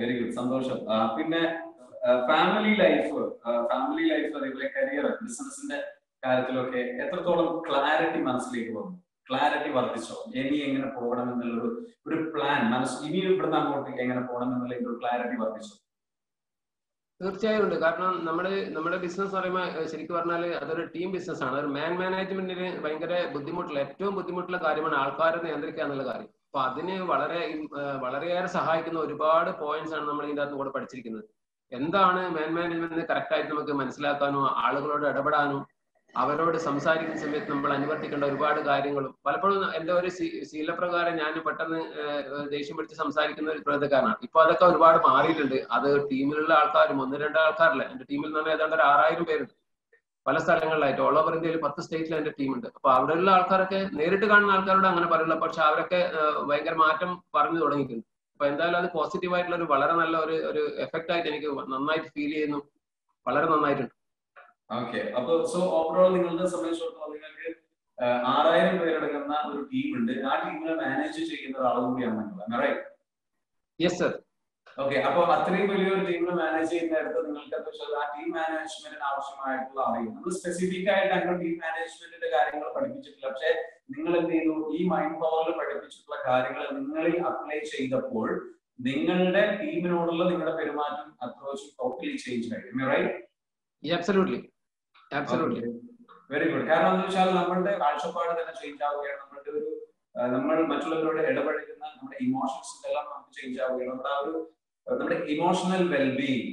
വെരി ഗുഡ് സന്തോഷം. പിന്നെ ഫാമിലി ലൈഫ് ഫാമിലി ലൈഫ് അതേപോലെ കരിയർ ബിസിനസിന്റെ കാര്യത്തിലൊക്കെ എത്രത്തോളം ക്ലാരിറ്റി മനസ്സിലേക്ക് വന്നു? ക്ലാരിറ്റി വർദ്ധിച്ചോ? ഇനി എങ്ങനെ പോകണം എന്നുള്ളൊരു ഒരു പ്ലാൻ മനസ്സ് ഇനി ഇവിടുന്ന് അങ്ങോട്ട് എങ്ങനെ പോകണം എന്നുള്ള ഒരു ക്ലാരിറ്റി വർദ്ധിച്ചോ? തീർച്ചയായും ഉണ്ട്. കാരണം നമ്മുടെ നമ്മുടെ ബിസിനസ് പറയുമ്പോൾ ശരിക്കും പറഞ്ഞാൽ അതൊരു ടീം ബിസിനസ് ആണ്. ഒരു മാൻ മാനേജ്മെന്റിന് ഭയങ്കര ബുദ്ധിമുട്ടുള്ള ഏറ്റവും ബുദ്ധിമുട്ടുള്ള കാര്യമാണ് ആൾക്കാരെ നിയന്ത്രിക്കുക എന്നുള്ള കാര്യം. അപ്പൊ അതിന് വളരെ വളരെയേറെ സഹായിക്കുന്ന ഒരുപാട് പോയിന്റ്സ് ആണ് നമ്മൾ ഇതിനകത്ത് കൂടെ പഠിച്ചിരിക്കുന്നത്. എന്താണ് മാൻ മാനേജ്മെന്റിന് കറക്റ്റ് ആയിട്ട് നമുക്ക് മനസ്സിലാക്കാനോ ആളുകളോട് ഇടപെടാനോ അവരോട് സംസാരിക്കുന്ന സമയത്ത് നമ്മൾ അനുവർത്തിക്കേണ്ട ഒരുപാട് കാര്യങ്ങളും. പലപ്പോഴും എന്റെ ഒരു ശീലപ്രകാരം ഞാൻ പെട്ടെന്ന് ദേഷ്യം പിടിച്ച് സംസാരിക്കുന്ന ഒരു പ്രകൃതക്കാരനാണ് ഇപ്പൊ അതൊക്കെ ഒരുപാട് മാറിയിട്ടുണ്ട്. അത് ടീമിലുള്ള ആൾക്കാരും ഒന്ന് രണ്ട് ആൾക്കാരില്ല. എന്റെ ടീമിൽ നിന്ന് ഏതാണ്ട് ഒരു ആറായിരം പേരുണ്ട്. പല സ്ഥലങ്ങളിലായിട്ട്. ഓൾ ഓവർ ഇന്ത്യയിൽ പത്ത് സ്റ്റേറ്റിൽ എന്റെ ടീമുണ്ട്. അപ്പൊ അവിടെയുള്ള ആൾക്കാരൊക്കെ നേരിട്ട് കാണുന്ന ആൾക്കാരോട് അങ്ങനെ പറയില്ല. പക്ഷെ അവരൊക്കെ ഭയങ്കര മാറ്റം പറഞ്ഞു തുടങ്ങിയിട്ടുണ്ട്. അപ്പൊ എന്തായാലും അത് പോസിറ്റീവ് ആയിട്ടുള്ള ഒരു വളരെ നല്ല ഒരു ഒരു എഫക്റ്റ് ആയിട്ട് എനിക്ക് നന്നായിട്ട് ഫീൽ ചെയ്യുന്നു. വളരെ നന്നായിട്ടുണ്ട്. ഓക്കെ അപ്പൊ സോ ഓവറോൾ നിങ്ങളുടെ സംബന്ധിച്ചിടത്തോളം നിങ്ങൾക്ക് ആറായിരം പേരടങ്ങുന്ന ഒരു ടീം ഉണ്ട്. ആ ടീമിനെ മാനേജ് ചെയ്യുന്ന ഒരാൾ കൂടിയാണ് നിങ്ങൾ. യെസ് സർ ഓക്കെ അപ്പൊ അത്രയും വലിയൊരു ടീമിനെ മാനേജ് ചെയ്യുന്നിടത്ത് നിങ്ങൾക്ക് ആ ടീം മാനേജ്മെന്റിന് ആവശ്യമായിട്ടുള്ള അറിയും നമ്മൾ സ്പെസിഫിക് ആയിട്ട് അങ്ങനെ ടീം മാനേജ്മെന്റിന്റെ കാര്യങ്ങൾ പഠിപ്പിച്ചിട്ടില്ല. പക്ഷെ നിങ്ങൾ എന്ത് ചെയ്തു? ഈ മൈൻഡ് പവറിൽ പഠിപ്പിച്ചിട്ടുള്ള കാര്യങ്ങൾ നിങ്ങളിൽ അപ്ലൈ ചെയ്തപ്പോൾ നിങ്ങളുടെ ടീമിനോടുള്ള നിങ്ങളുടെ പെരുമാറ്റം അപ്രോച്ച് ടോട്ടലി ചേഞ്ച് ആയി. വെരി ഗുഡ് കാരണം എന്താ വെച്ചാൽ നമ്മളുടെ കാഴ്ചപ്പാട് തന്നെ ചേഞ്ച് ആവുകയാണ്. നമ്മളുടെ ഒരു നമ്മൾ മറ്റുള്ളവരോട് ഇടപഴകുന്ന നമ്മുടെ ഇമോഷൻസ് എല്ലാം നമുക്ക് ചേഞ്ച് ആവുകയാണ്. നമ്മുടെ ആ ഒരു നമ്മുടെ ഇമോഷണൽ വെൽബീങ്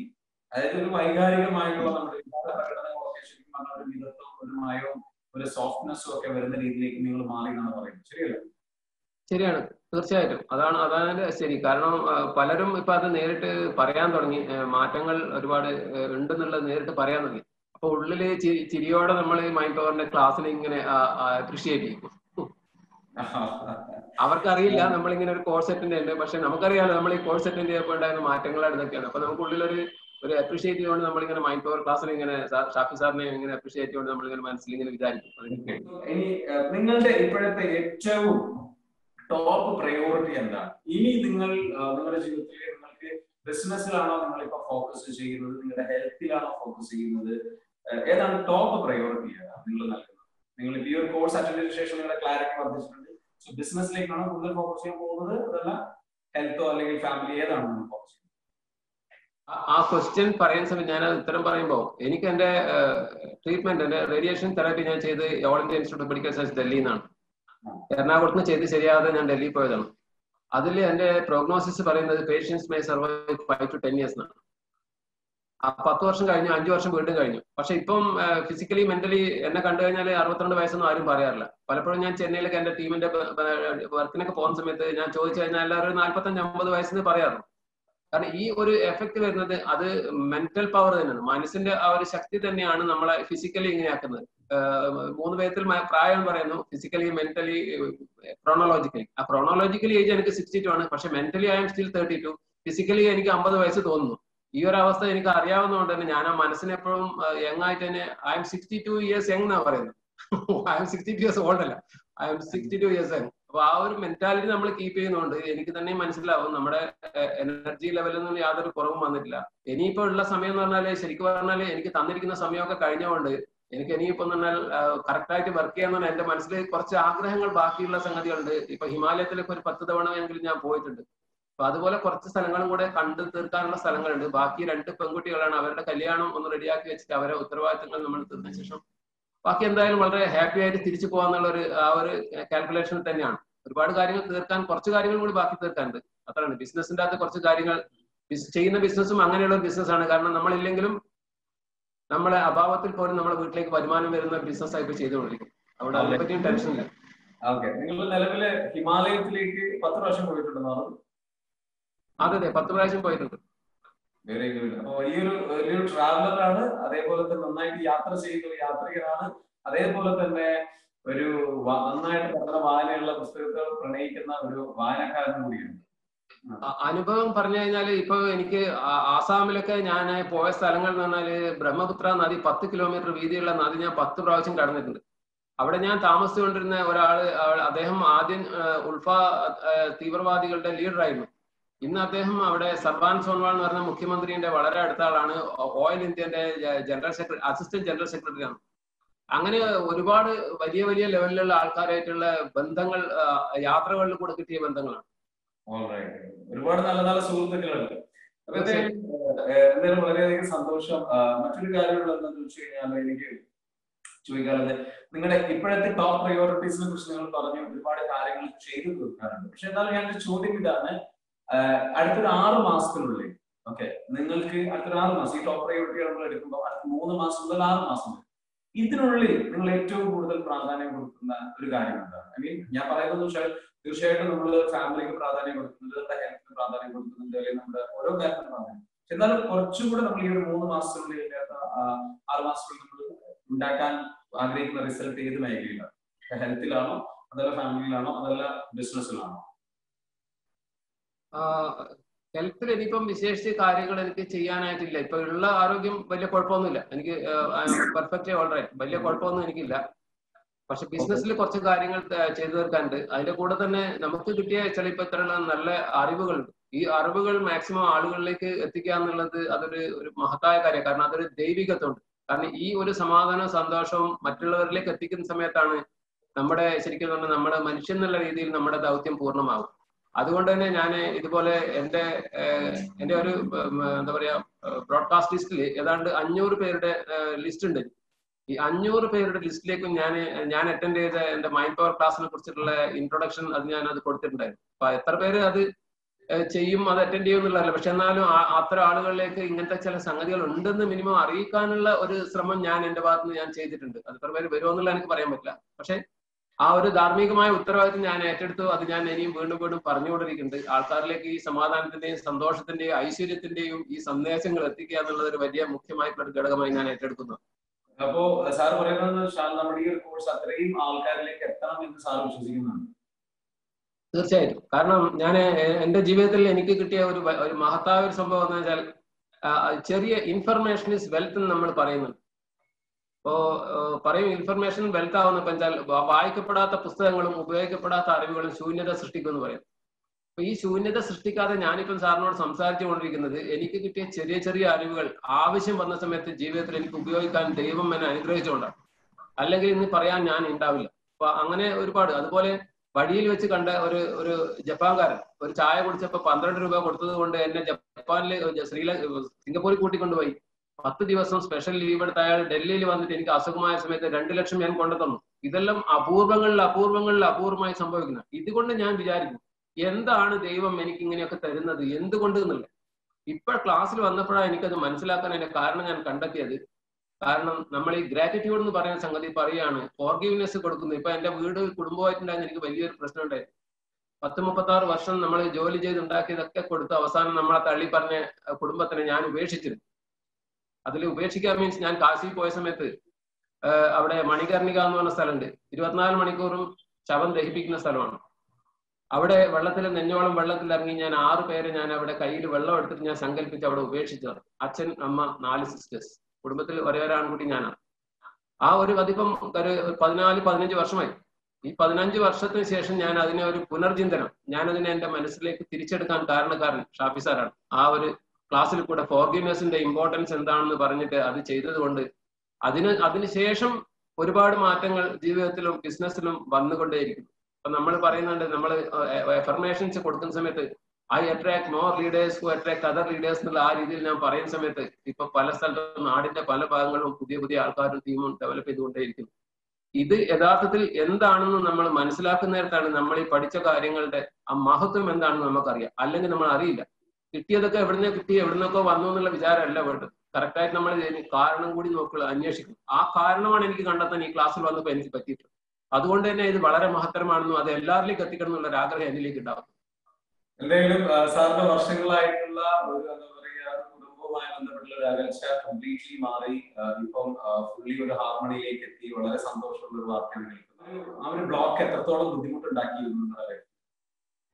അതായത് ഒരു വൈകാരികമായിട്ടുള്ള നമ്മുടെ വികാര പ്രകടനങ്ങളൊക്കെ ശരിക്കും പറഞ്ഞ ഒരു മിതത്വം ഒരു മായവും ഒരു സോഫ്റ്റ്നെസ്സും ഒക്കെ വരുന്ന രീതിയിലേക്ക് നിങ്ങൾ മാറി എന്നാണ് പറയുന്നത്. ശരിയല്ലേ? ശരിയാണ്. തീർച്ചയായിട്ടും. അതാണ് അതാണ് ശരി. കാരണം പലരും ഇപ്പൊ അത് നേരിട്ട് പറയാൻ തുടങ്ങി. മാറ്റങ്ങൾ ഒരുപാട് ഉണ്ടെന്നുള്ളത് നേരിട്ട് പറയാൻ തുടങ്ങി. അപ്പൊ ഉള്ളിൽ ചിരിയോടെ നമ്മൾ മൈൻഡ് പവറിന്റെ ക്ലാസ്സിൽ ഇങ്ങനെ അപ്രീഷിയേറ്റ് ചെയ്യും അവർക്കറിയില്ല നമ്മളിങ്ങനെ ഒരു കോഴ്സ് അറ്റൻഡ് ചെയ്യുന്നുണ്ട് പക്ഷെ നമുക്കറിയാലോ നമ്മൾ ഈ കോഴ്സ് അറ്റൻഡ് ചെയ്തപ്പോൾ ഉണ്ടായിരുന്ന മാറ്റങ്ങളാണ് ഇതൊക്കെയാണ്. അപ്പൊ നമുക്ക് ഉള്ളിലൊരു ഒരു അപ്രീഷിയേറ്റ് ചെയ്തുകൊണ്ട് നമ്മളിങ്ങനെ മൈൻഡ് പവർ ക്ലാസ്സിൽ ഇങ്ങനെ ഷാഫി സാറിനെ ഇങ്ങനെ അപ്രീഷിയേറ്റ് ചെയ്തുകൊണ്ട് നമ്മളിങ്ങനെ മനസ്സിൽ ഇങ്ങനെ വിചാരിക്കും. ഇനി നിങ്ങളുടെ ഇപ്പോഴത്തെ ഏറ്റവും ടോപ്പ് പ്രയോറിറ്റി എന്താണ്? ഇനി നിങ്ങൾ നിങ്ങളുടെ ജീവിതത്തിൽ നിങ്ങൾക്ക് ബിസിനസ്സിലാണോ നിങ്ങൾ ഇപ്പൊ ഫോക്കസ് ചെയ്യുന്നത്? നിങ്ങളുടെ ഹെൽത്തിലാണോ ഫോക്കസ് ചെയ്യുന്നത്? ഏതാണ് ടോപ്പ് പ്രയോറിറ്റി നിങ്ങൾ നൽകുന്നത്? നിങ്ങൾ ഈ ഒരു കോഴ്സ് അറ്റൻഡ് ചെയ്ത ശേഷം നിങ്ങളുടെ ക്ലാരിറ്റി വർദ്ധിച്ചിട്ടുണ്ട്? സോ ബിസിനസ്സിലേക്കാണ് കൂടുതൽ ഫോക്കസ് ചെയ്യാൻ പോകുന്നത്. അതല്ല ഹെൽത്തോ അല്ലെങ്കിൽ ഫാമിലി ഏതാണ് നമ്മൾ ഫോക്കസ് ചെയ്യുന്നത്? ആ ക്വസ്റ്റ്യൻ പറയുന്ന സമയത്ത് ഞാൻ ഉത്തരം പറയുമ്പോൾ എനിക്ക് എന്റെ ട്രീറ്റ്മെന്റ് എന്റെ റേഡിയേഷൻ തെറാപ്പി ഞാൻ ചെയ്ത് all India institute of medical science ഡൽഹിയിൽ നിന്നാണ് എറണാകുളത്ത് നിന്ന് ചെയ്ത് ശരിയാതെ ഞാൻ ഡൽഹിയിൽ പോയതാണ്. അതിൽ എന്റെ പ്രോഗ്നോസിസ് പറയുന്നത് patients may survive five to ten years എന്നാണ്. പത്ത് വർഷം കഴിഞ്ഞു അഞ്ചു വർഷം വീണ്ടും കഴിഞ്ഞു. പക്ഷെ ഇപ്പം ഫിസിക്കലി മെന്റലി എന്നെ കണ്ടു കഴിഞ്ഞാൽ അറുപത്തിരണ്ട് വയസ്സൊന്നും ആരും പറയാറില്ല. പലപ്പോഴും ഞാൻ ചെന്നൈയിലൊക്കെ എന്റെ ടീമിന്റെ വർക്കിനൊക്കെ പോകുന്ന സമയത്ത് ഞാൻ ചോദിച്ചു കഴിഞ്ഞാൽ എല്ലാവരും നാല്പത്തഞ്ച് അമ്പത് വയസ്സിന് പറയാറുണ്ട്. കാരണം ഈ ഒരു എഫക്ട് വരുന്നത് അത് മെന്റൽ പവർ തന്നെയാണ്. മനസ്സിന്റെ ആ ഒരു ശക്തി തന്നെയാണ് നമ്മളെ ഫിസിക്കലി ഇങ്ങനെയാക്കുന്നത്. മൂന്ന് വിധത്തിൽ പ്രായം പറയുന്നു. ഫിസിക്കലി മെന്റലി ക്രോണോളജിക്കലി ആ ക്രോണോളജിക്കലി ഏജ് എനിക്ക് സിക്സ്റ്റി ടു ആണ്. പക്ഷെ mentally I'm still thirty two physically എനിക്ക് അമ്പത് വയസ്സ് തോന്നുന്നു. ഈ ഒരു അവസ്ഥ എനിക്ക് അറിയാവുന്നതുകൊണ്ട് തന്നെ ഞാൻ ആ മനസ്സിനെ എപ്പോഴും യങ് ആയിട്ട് തന്നെ I'm sixty two years young എന്നാ പറയുന്നത്. I'm sixty two years old അല്ല. I'm sixty two years young അപ്പൊ ആ ഒരു മെന്റാലിറ്റി നമ്മൾ കീപ്പ് ചെയ്യുന്നതുകൊണ്ട് എനിക്ക് തന്നെ മനസ്സിലാവും നമ്മുടെ എനർജി ലെവലിൽ നിന്ന് യാതൊരു കുറവും വന്നിട്ടില്ല. ഇനിയിപ്പോ ഉള്ള സമയം എന്ന് പറഞ്ഞാൽ ശരിക്കും പറഞ്ഞാൽ എനിക്ക് തന്നിരിക്കുന്ന സമയമൊക്കെ കഴിഞ്ഞുകൊണ്ട് എനിക്ക് ഇനിയിപ്പോ പറഞ്ഞാൽ കറക്റ്റ് ആയിട്ട് വർക്ക് ചെയ്യാന്ന് എന്റെ മനസ്സിൽ കുറച്ച് ആഗ്രഹങ്ങൾ ബാക്കിയുള്ള സംഗതികളുണ്ട്. ഇപ്പൊ ഹിമാലയത്തിലൊക്കെ ഒരു പത്ത് തവണ എങ്കിലും ഞാൻ പോയിട്ടുണ്ട്. അപ്പൊ അതുപോലെ കുറച്ച് സ്ഥലങ്ങളും കൂടെ കണ്ടു തീർക്കാനുള്ള സ്ഥലങ്ങളുണ്ട്. ബാക്കി രണ്ട് പെൺകുട്ടികളാണ്. അവരുടെ കല്യാണം ഒന്ന് റെഡിയാക്കി വെച്ചിട്ട് അവരെ ഉത്തരവാദിത്തങ്ങൾ നമ്മൾ തീർന്ന ശേഷം ബാക്കി എന്തായാലും വളരെ ഹാപ്പി ആയിട്ട് തിരിച്ചു പോകാന്നുള്ള ഒരു ആ ഒരു കാൽക്കുലേഷൻ തന്നെയാണ്. ഒരുപാട് കാര്യങ്ങൾ തീർക്കാൻ കുറച്ച് കാര്യങ്ങൾ കൂടി ബാക്കി തീർക്കാനുണ്ട്. അത്രയാണ്. ബിസിനസിന്റെ അകത്ത് കുറച്ച് കാര്യങ്ങൾ ചെയ്യുന്ന ബിസിനസ്സും അങ്ങനെയുള്ള ഒരു ബിസിനസ്സാണ് കാരണം നമ്മളില്ലെങ്കിലും നമ്മളെ അഭാവത്തിൽ പോലും നമ്മുടെ വീട്ടിലേക്ക് വരുമാനം വരുന്ന ബിസിനസ് ആയിട്ട് ചെയ്തുകൊണ്ടിരിക്കും അവിടെ അതിനെപ്പറ്റിയും ടെൻഷൻ ഇല്ല. ഓക്കെ. നിങ്ങൾ നിലവിലെ ഹിമാലയത്തിലേക്ക് പത്ത് പ്രാവശ്യം പോയിട്ടുണ്ടെന്നാണ്. അതെ അതെ. പത്ത് പ്രാവശ്യം പോയിട്ടുണ്ട്. വെരി ഗുഡ് അപ്പൊ വലിയൊരു വലിയൊരു ട്രാവലറാണ് അതേപോലെ തന്നെ നന്നായിട്ട് യാത്ര ചെയ്യുന്ന ഒരു യാത്രികനാണ്. അതേപോലെ തന്നെ ഒരു നന്നായിട്ട് പത്ര വായനയുള്ള പുസ്തകത്തെ പ്രണയിക്കുന്ന ഒരു വായനക്കാരൻ കൂടിയാണ് അനുഭവം പറഞ്ഞു കഴിഞ്ഞാൽ ഇപ്പൊ എനിക്ക് ആസാമിലൊക്കെ ഞാൻ പോയ സ്ഥലങ്ങൾ എന്ന് പറഞ്ഞാൽ ബ്രഹ്മപുത്ര നദി പത്ത് കിലോമീറ്റർ വീതിയുള്ള നദി ഞാൻ പത്ത് പ്രാവശ്യം കടന്നിട്ടുണ്ട്. അവിടെ ഞാൻ താമസിച്ചുകൊണ്ടിരുന്ന ഒരാൾ അദ്ദേഹം ആദ്യം ഉൾഫ തീവ്രവാദികളുടെ ലീഡറായിരുന്നു ഇന്ന് അദ്ദേഹം അവിടെ സർബാൻ സോൺവാൾ എന്ന് പറഞ്ഞ മുഖ്യമന്ത്രിയുടെ വളരെ അടുത്ത ആളാണ്. Oil ഇന്ത്യന്റെ general secretary assistant general secretary ആണ് അങ്ങനെ ഒരുപാട് വലിയ വലിയ ലെവലിലുള്ള ആൾക്കാരായിട്ടുള്ള ബന്ധങ്ങൾ യാത്രകളിൽ കൂടെ കിട്ടിയ ബന്ധങ്ങളാണ്. ഒരുപാട് നല്ല നല്ല സുഹൃത്തുക്കളുണ്ട്. എന്തായാലും വളരെയധികം സന്തോഷം. മറ്റൊരു കാര്യമുള്ളതെന്ന് വെച്ച് കഴിഞ്ഞാൽ എനിക്ക് ചോദിക്കാറുള്ളത് നിങ്ങളുടെ ഇപ്പോഴത്തെ ടോപ്പ് പ്രയോറിറ്റീസിനെ കുറിച്ച് നിങ്ങൾ പറഞ്ഞു ഒരുപാട് കാര്യങ്ങൾ ചെയ്തു തീർക്കാറുണ്ട്. പക്ഷെ എന്നാലും ഞാൻ ചോദ്യം ഇതാണ്. അടുത്തൊരു ആറ് മാസത്തിനുള്ളിൽ ഓക്കെ നിങ്ങൾക്ക് അടുത്തൊരു ആറ് മാസം ഈ ടോപ്പ് പ്രയോറിറ്റി നമ്മൾ എടുക്കുമ്പോൾ അടുത്ത മൂന്ന് മാസം മുതൽ ആറ് മാസം വരെ. ഇതിനുള്ളിൽ നിങ്ങൾ ഏറ്റവും കൂടുതൽ പ്രാധാന്യം കൊടുക്കുന്ന ഒരു കാര്യം എന്താണ് ഐ മീൻ ഞാൻ പറയുന്നത് വെച്ചാൽ തീർച്ചയായിട്ടും നമ്മൾ ഫാമിലിക്ക് പ്രാധാന്യം കൊടുക്കുന്നുണ്ട് നമ്മുടെ ഹെൽത്തിന് പ്രാധാന്യം കൊടുക്കുന്നുണ്ട് അല്ലെങ്കിൽ നമ്മുടെ ഓരോ കാര്യത്തിനും പ്രാധാന്യം എന്നാലും കുറച്ചും കൂടെ നമ്മൾ ഈ ഒരു മൂന്ന് മാസത്തിനുള്ളിൽ ആറ് മാസത്തിനുള്ളിൽ നമ്മൾ ഉണ്ടാക്കാൻ ആഗ്രഹിക്കുന്ന റിസൾട്ട് ഏത് മേഖലയിലാണ്? ഹെൽത്തിലാണോ അതല്ല ഫാമിലിയിലാണോ അതല്ല ബിസിനസ്സിലാണോ ഹെൽത്തിൽ ഇനിയിപ്പം വിശേഷിച്ച് കാര്യങ്ങൾ എനിക്ക് ചെയ്യാനായിട്ടില്ല. ഇപ്പൊ ഉള്ള ആരോഗ്യം വലിയ കുഴപ്പമൊന്നുമില്ല. എനിക്ക് പെർഫെക്റ്റ് ഓൾറൈറ്റ് വലിയ കുഴപ്പമൊന്നും എനിക്കില്ല. പക്ഷെ ബിസിനസ്സിൽ കുറച്ച് കാര്യങ്ങൾ ചെയ്തു തീർക്കാനുണ്ട്. അതിന്റെ കൂടെ തന്നെ നമുക്ക് കിട്ടിയ ചില ഇപ്പൊ ഇത്തരമുള്ള നല്ല അറിവുകൾ ഈ അറിവുകൾ മാക്സിമം ആളുകളിലേക്ക് എത്തിക്കുക എന്നുള്ളത് അതൊരു ഒരു മഹത്തായ കാര്യമാണ്. കാരണം അതൊരു ദൈവികത്വമുണ്ട്. കാരണം ഈ ഒരു സമാധാനവും സന്തോഷവും മറ്റുള്ളവരിലേക്ക് എത്തിക്കുന്ന സമയത്താണ് നമ്മുടെ ശരിക്കും പറഞ്ഞാൽ നമ്മുടെ മനുഷ്യൻ എന്നുള്ള രീതിയിൽ നമ്മുടെ ദൗത്യം പൂർണമാകും അതുകൊണ്ട് തന്നെ ഞാൻ ഇതുപോലെ എന്റെ എന്റെ ഒരു എന്താ പറയാ ബ്രോഡ്കാസ്റ്റ് ലിസ്റ്റിൽ ഏതാണ്ട് അഞ്ഞൂറ് പേരുടെ ലിസ്റ്റ് ഉണ്ട് ഈ അഞ്ഞൂറ് പേരുടെ ലിസ്റ്റിലേക്കും ഞാൻ ഞാൻ അറ്റൻഡ് ചെയ്ത എന്റെ മൈൻഡ് പവർ ക്ലാസ്സിനെ കുറിച്ചിട്ടുള്ള ഇൻട്രൊഡക്ഷൻ അത് ഞാൻ അത് കൊടുത്തിട്ടുണ്ടായിരുന്നു. അപ്പൊ എത്ര പേര് അത് ചെയ്യും അത് അറ്റൻഡ് ചെയ്യും എന്നുള്ളതല്ല. പക്ഷെ എന്നാലും അത്തരം ആളുകളിലേക്ക് ഇങ്ങനത്തെ ചില സംഗതികൾ ഉണ്ടെന്ന് മിനിമം അറിയിക്കാനുള്ള ഒരു ശ്രമം ഞാൻ എന്റെ ഭാഗത്ത് നിന്ന് ഞാൻ ചെയ്തിട്ടുണ്ട്. അത് എത്ര പേര് വരുമോ എന്നുള്ള എനിക്ക് പറയാൻ പറ്റില്ല. പക്ഷെ ആ ഒരു ധാർമ്മികമായ ഉത്തരവാദിത്വം ഞാൻ ഏറ്റെടുത്തു. അത് ഞാൻ ഇനിയും വീണ്ടും വീണ്ടും പറഞ്ഞുകൊണ്ടിരിക്കുന്നുണ്ട്. ആൾക്കാരിലേക്ക് ഈ സമാധാനത്തിന്റെയും സന്തോഷത്തിന്റെയും ഐശ്വര്യത്തിന്റെയും ഈ സന്ദേശങ്ങൾ എത്തിക്കുക എന്നുള്ളത് ഒരു വലിയ മുഖ്യമായിട്ടുള്ള ഒരു ഘടകമായി ഞാൻ ഏറ്റെടുക്കുന്നു. അപ്പോ സാർ പറയുന്നത് നമ്മുടെ ഈ ഒരു കോഴ്സ് അത്രയും ആൾക്കാരിലേക്ക് എത്തണം എന്ന് സാർ വിശ്വസിക്കുന്നുണ്ട്. തീർച്ചയായിട്ടും. കാരണം ഞാൻ എന്റെ ജീവിതത്തിൽ എനിക്ക് കിട്ടിയ ഒരു ഒരു മഹത്തായ ഒരു സംഭവം എന്ന് വെച്ചാൽ ചെറിയ ഇൻഫർമേഷൻ ഇസ് വെൽത്ത് എന്ന് നമ്മൾ പറയുന്നുണ്ട്. ഇപ്പോ പറയും ഇൻഫർമേഷൻ വെൽത്ത് ആവുന്ന വെച്ചാൽ വായിക്കപ്പെടാത്ത പുസ്തകങ്ങളും ഉപയോഗിക്കപ്പെടാത്ത അറിവുകളും ശൂന്യത സൃഷ്ടിക്കുമെന്ന് പറയും. അപ്പൊ ഈ ശൂന്യത സൃഷ്ടിക്കാതെ ഞാനിപ്പം സാറിനോട് സംസാരിച്ചു കൊണ്ടിരിക്കുന്നത് എനിക്ക് കിട്ടിയ ചെറിയ ചെറിയ അറിവുകൾ ആവശ്യം വന്ന സമയത്ത് ജീവിതത്തിൽ എനിക്ക് ഉപയോഗിക്കാൻ ദൈവം എന്നെ അനുഗ്രഹിച്ചുകൊണ്ടാണ്. അല്ലെങ്കിൽ ഇന്ന് പറയാൻ ഞാൻ ഉണ്ടാവില്ല. അപ്പൊ അങ്ങനെ ഒരുപാട്. അതുപോലെ വഴിയിൽ വെച്ച് കണ്ട ഒരു ഒരു ജപ്പാൻകാരൻ ഒരു ചായ കുടിച്ചപ്പോ പന്ത്രണ്ട് രൂപ കൊടുത്തത് കൊണ്ട് എന്നെ ജപ്പാനിൽ ശ്രീലങ്ക സിംഗപ്പൂരിൽ കൂട്ടിക്കൊണ്ടുപോയി. പത്ത് ദിവസം സ്പെഷ്യൽ ലീവ് എടുത്ത അയാൾ ഡൽഹിയിൽ വന്നിട്ട് എനിക്ക് അസുഖമായ സമയത്ത് രണ്ട് ലക്ഷം ഞാൻ കൊണ്ടുതന്നു. ഇതെല്ലാം അപൂർവങ്ങളിൽ അപൂർവങ്ങളിൽ അപൂർവമായി സംഭവിക്കുന്ന ഇതുകൊണ്ട് ഞാൻ വിചാരിക്കും എന്താണ് ദൈവം എനിക്ക് ഇങ്ങനെയൊക്കെ തരുന്നത്? എന്തുകൊണ്ട് എന്നുള്ളത് ഇപ്പോൾ ക്ലാസ്സിൽ വന്നപ്പോഴാണ് എനിക്കത് മനസ്സിലാക്കാൻ അതിന്റെ കാരണം ഞാൻ കണ്ടെത്തിയത്. കാരണം നമ്മൾ ഈ ഗ്രാറ്റിറ്റ്യൂഡ് എന്ന് പറയുന്ന സംഗതി പറയാണ് ഫോർഗീവ്നെസ് കൊടുക്കുന്നു. ഇപ്പൊ എന്റെ വീട് കുടുംബമായിട്ടുണ്ടായിരുന്ന എനിക്ക് വലിയൊരു പ്രശ്നം ഉണ്ടായിരുന്നു പത്ത് മുപ്പത്തി ആറ് വർഷം നമ്മൾ ജോലി ചെയ്ത് ഉണ്ടാക്കിയതൊക്കെ കൊടുത്ത് അവസാനം നമ്മളെ തള്ളി പറഞ്ഞ കുടുംബത്തിനെ ഞാൻ ഉപേക്ഷിച്ചിരുന്നു. അതിൽ ഉപേക്ഷിക്കാൻ മീൻസ് ഞാൻ കാശി പോയ സമയത്ത് അവിടെ മണികർണിക എന്ന് പറഞ്ഞ സ്ഥലമുണ്ട്. ഇരുപത്തിനാല് മണിക്കൂറും ശവം ദഹിപ്പിക്കുന്ന സ്ഥലമാണ്. അവിടെ വെള്ളത്തിൽ നെഞ്ഞോളം വെള്ളത്തിൽ ഇറങ്ങി ഞാൻ ആറ് പേരെ ഞാൻ അവിടെ കയ്യിൽ വെള്ളം എടുത്തിട്ട് ഞാൻ സങ്കല്പിച്ച് അവിടെ ഉപേക്ഷിച്ചത് അച്ഛൻ അമ്മ നാല് സിസ്റ്റേഴ്സ് കുടുംബത്തിൽ ഒരേ ഒരു ആൺകുട്ടി ഞാനാണ്. ആ ഒരു അതിപ്പം ഒരു പതിനാല് പതിനഞ്ച് വർഷമായി. ഈ പതിനഞ്ച് വർഷത്തിന് ശേഷം ഞാൻ അതിനെ ഒരു പുനർചിന്തനം ഞാൻ അതിനെ എന്റെ മനസ്സിലേക്ക് തിരിച്ചെടുക്കാൻ കാരണക്കാരൻ ഷാഫി സാറാണ്. ആ ഒരു ക്ലാസ്സിൽ കൂടെ ഫോർഗിവ്നെസിന്റെ ഇമ്പോർട്ടൻസ് എന്താണെന്ന് പറഞ്ഞിട്ട് അത് ചെയ്തതുകൊണ്ട് അതിന് അതിനുശേഷം ഒരുപാട് മാറ്റങ്ങൾ ജീവിതത്തിലും ബിസിനസ്സിലും വന്നുകൊണ്ടേയിരിക്കും അപ്പൊ നമ്മൾ പറയുന്നുണ്ട് നമ്മൾ എഫർമേഷൻസ് കൊടുക്കുന്ന സമയത്ത് I attract more leaders who attract other leaders എന്നുള്ള ആ രീതിയിൽ ഞാൻ പറയുന്ന സമയത്ത് ഇപ്പൊ പല സ്ഥലത്തും നാടിന്റെ പല ഭാഗങ്ങളും പുതിയ പുതിയ ആൾക്കാരും ടീമും ഡെവലപ്പ് ചെയ്തുകൊണ്ടേയിരിക്കും ഇത് യഥാർത്ഥത്തിൽ എന്താണെന്ന് നമ്മൾ മനസ്സിലാക്കുന്നിടത്താണ് നമ്മൾ ഈ പഠിച്ച കാര്യങ്ങളുടെ ആ മഹത്വം എന്താണെന്ന് നമുക്കറിയാം. അല്ലെങ്കിൽ നമ്മൾ അറിയില്ല. കിട്ടിയതൊക്കെ എവിടുന്ന് കിട്ടി എവിടുന്നൊക്കെ വന്നു എന്നുള്ള വിചാരമല്ല വേണ്ടത് കറക്റ്റായിട്ട് നമ്മൾ കാരണം കൂടി നോക്കുക അന്വേഷിക്കും. ആ കാരണമാണ് എനിക്ക് കണ്ടെത്താൻ ഈ ക്ലാസ്സിൽ വന്നപ്പോൾ എനിക്ക് പറ്റിയിട്ടുള്ളത്. അതുകൊണ്ട് തന്നെ ഇത് വളരെ മഹത്തരമാണെന്നും അത് എല്ലാവരിലേക്ക് എത്തിക്കണം എന്നുള്ള ആഗ്രഹം എന്നിലേക്ക് ഉണ്ടാവും എന്തെങ്കിലും സാറിന്റെ വർഷങ്ങളായിട്ടുള്ള ഒരു എന്താ പറയുക കുടുംബവുമായി ബന്ധപ്പെട്ടുള്ള ഒരു അകൽച്ച കംപ്ലീറ്റ്ലി മാറി. ഇപ്പം ഫുള്ളി ഒരു ഹാർമണിയിലേക്ക് എത്തി. വളരെ സന്തോഷമുള്ള ഒരു വാർത്തയാണ് കേൾക്കുന്നത്. ആ ഒരു ബ്ലോക്ക് എത്രത്തോളം ബുദ്ധിമുട്ടുണ്ടാക്കിയിരുന്നു എന്നുള്ളത്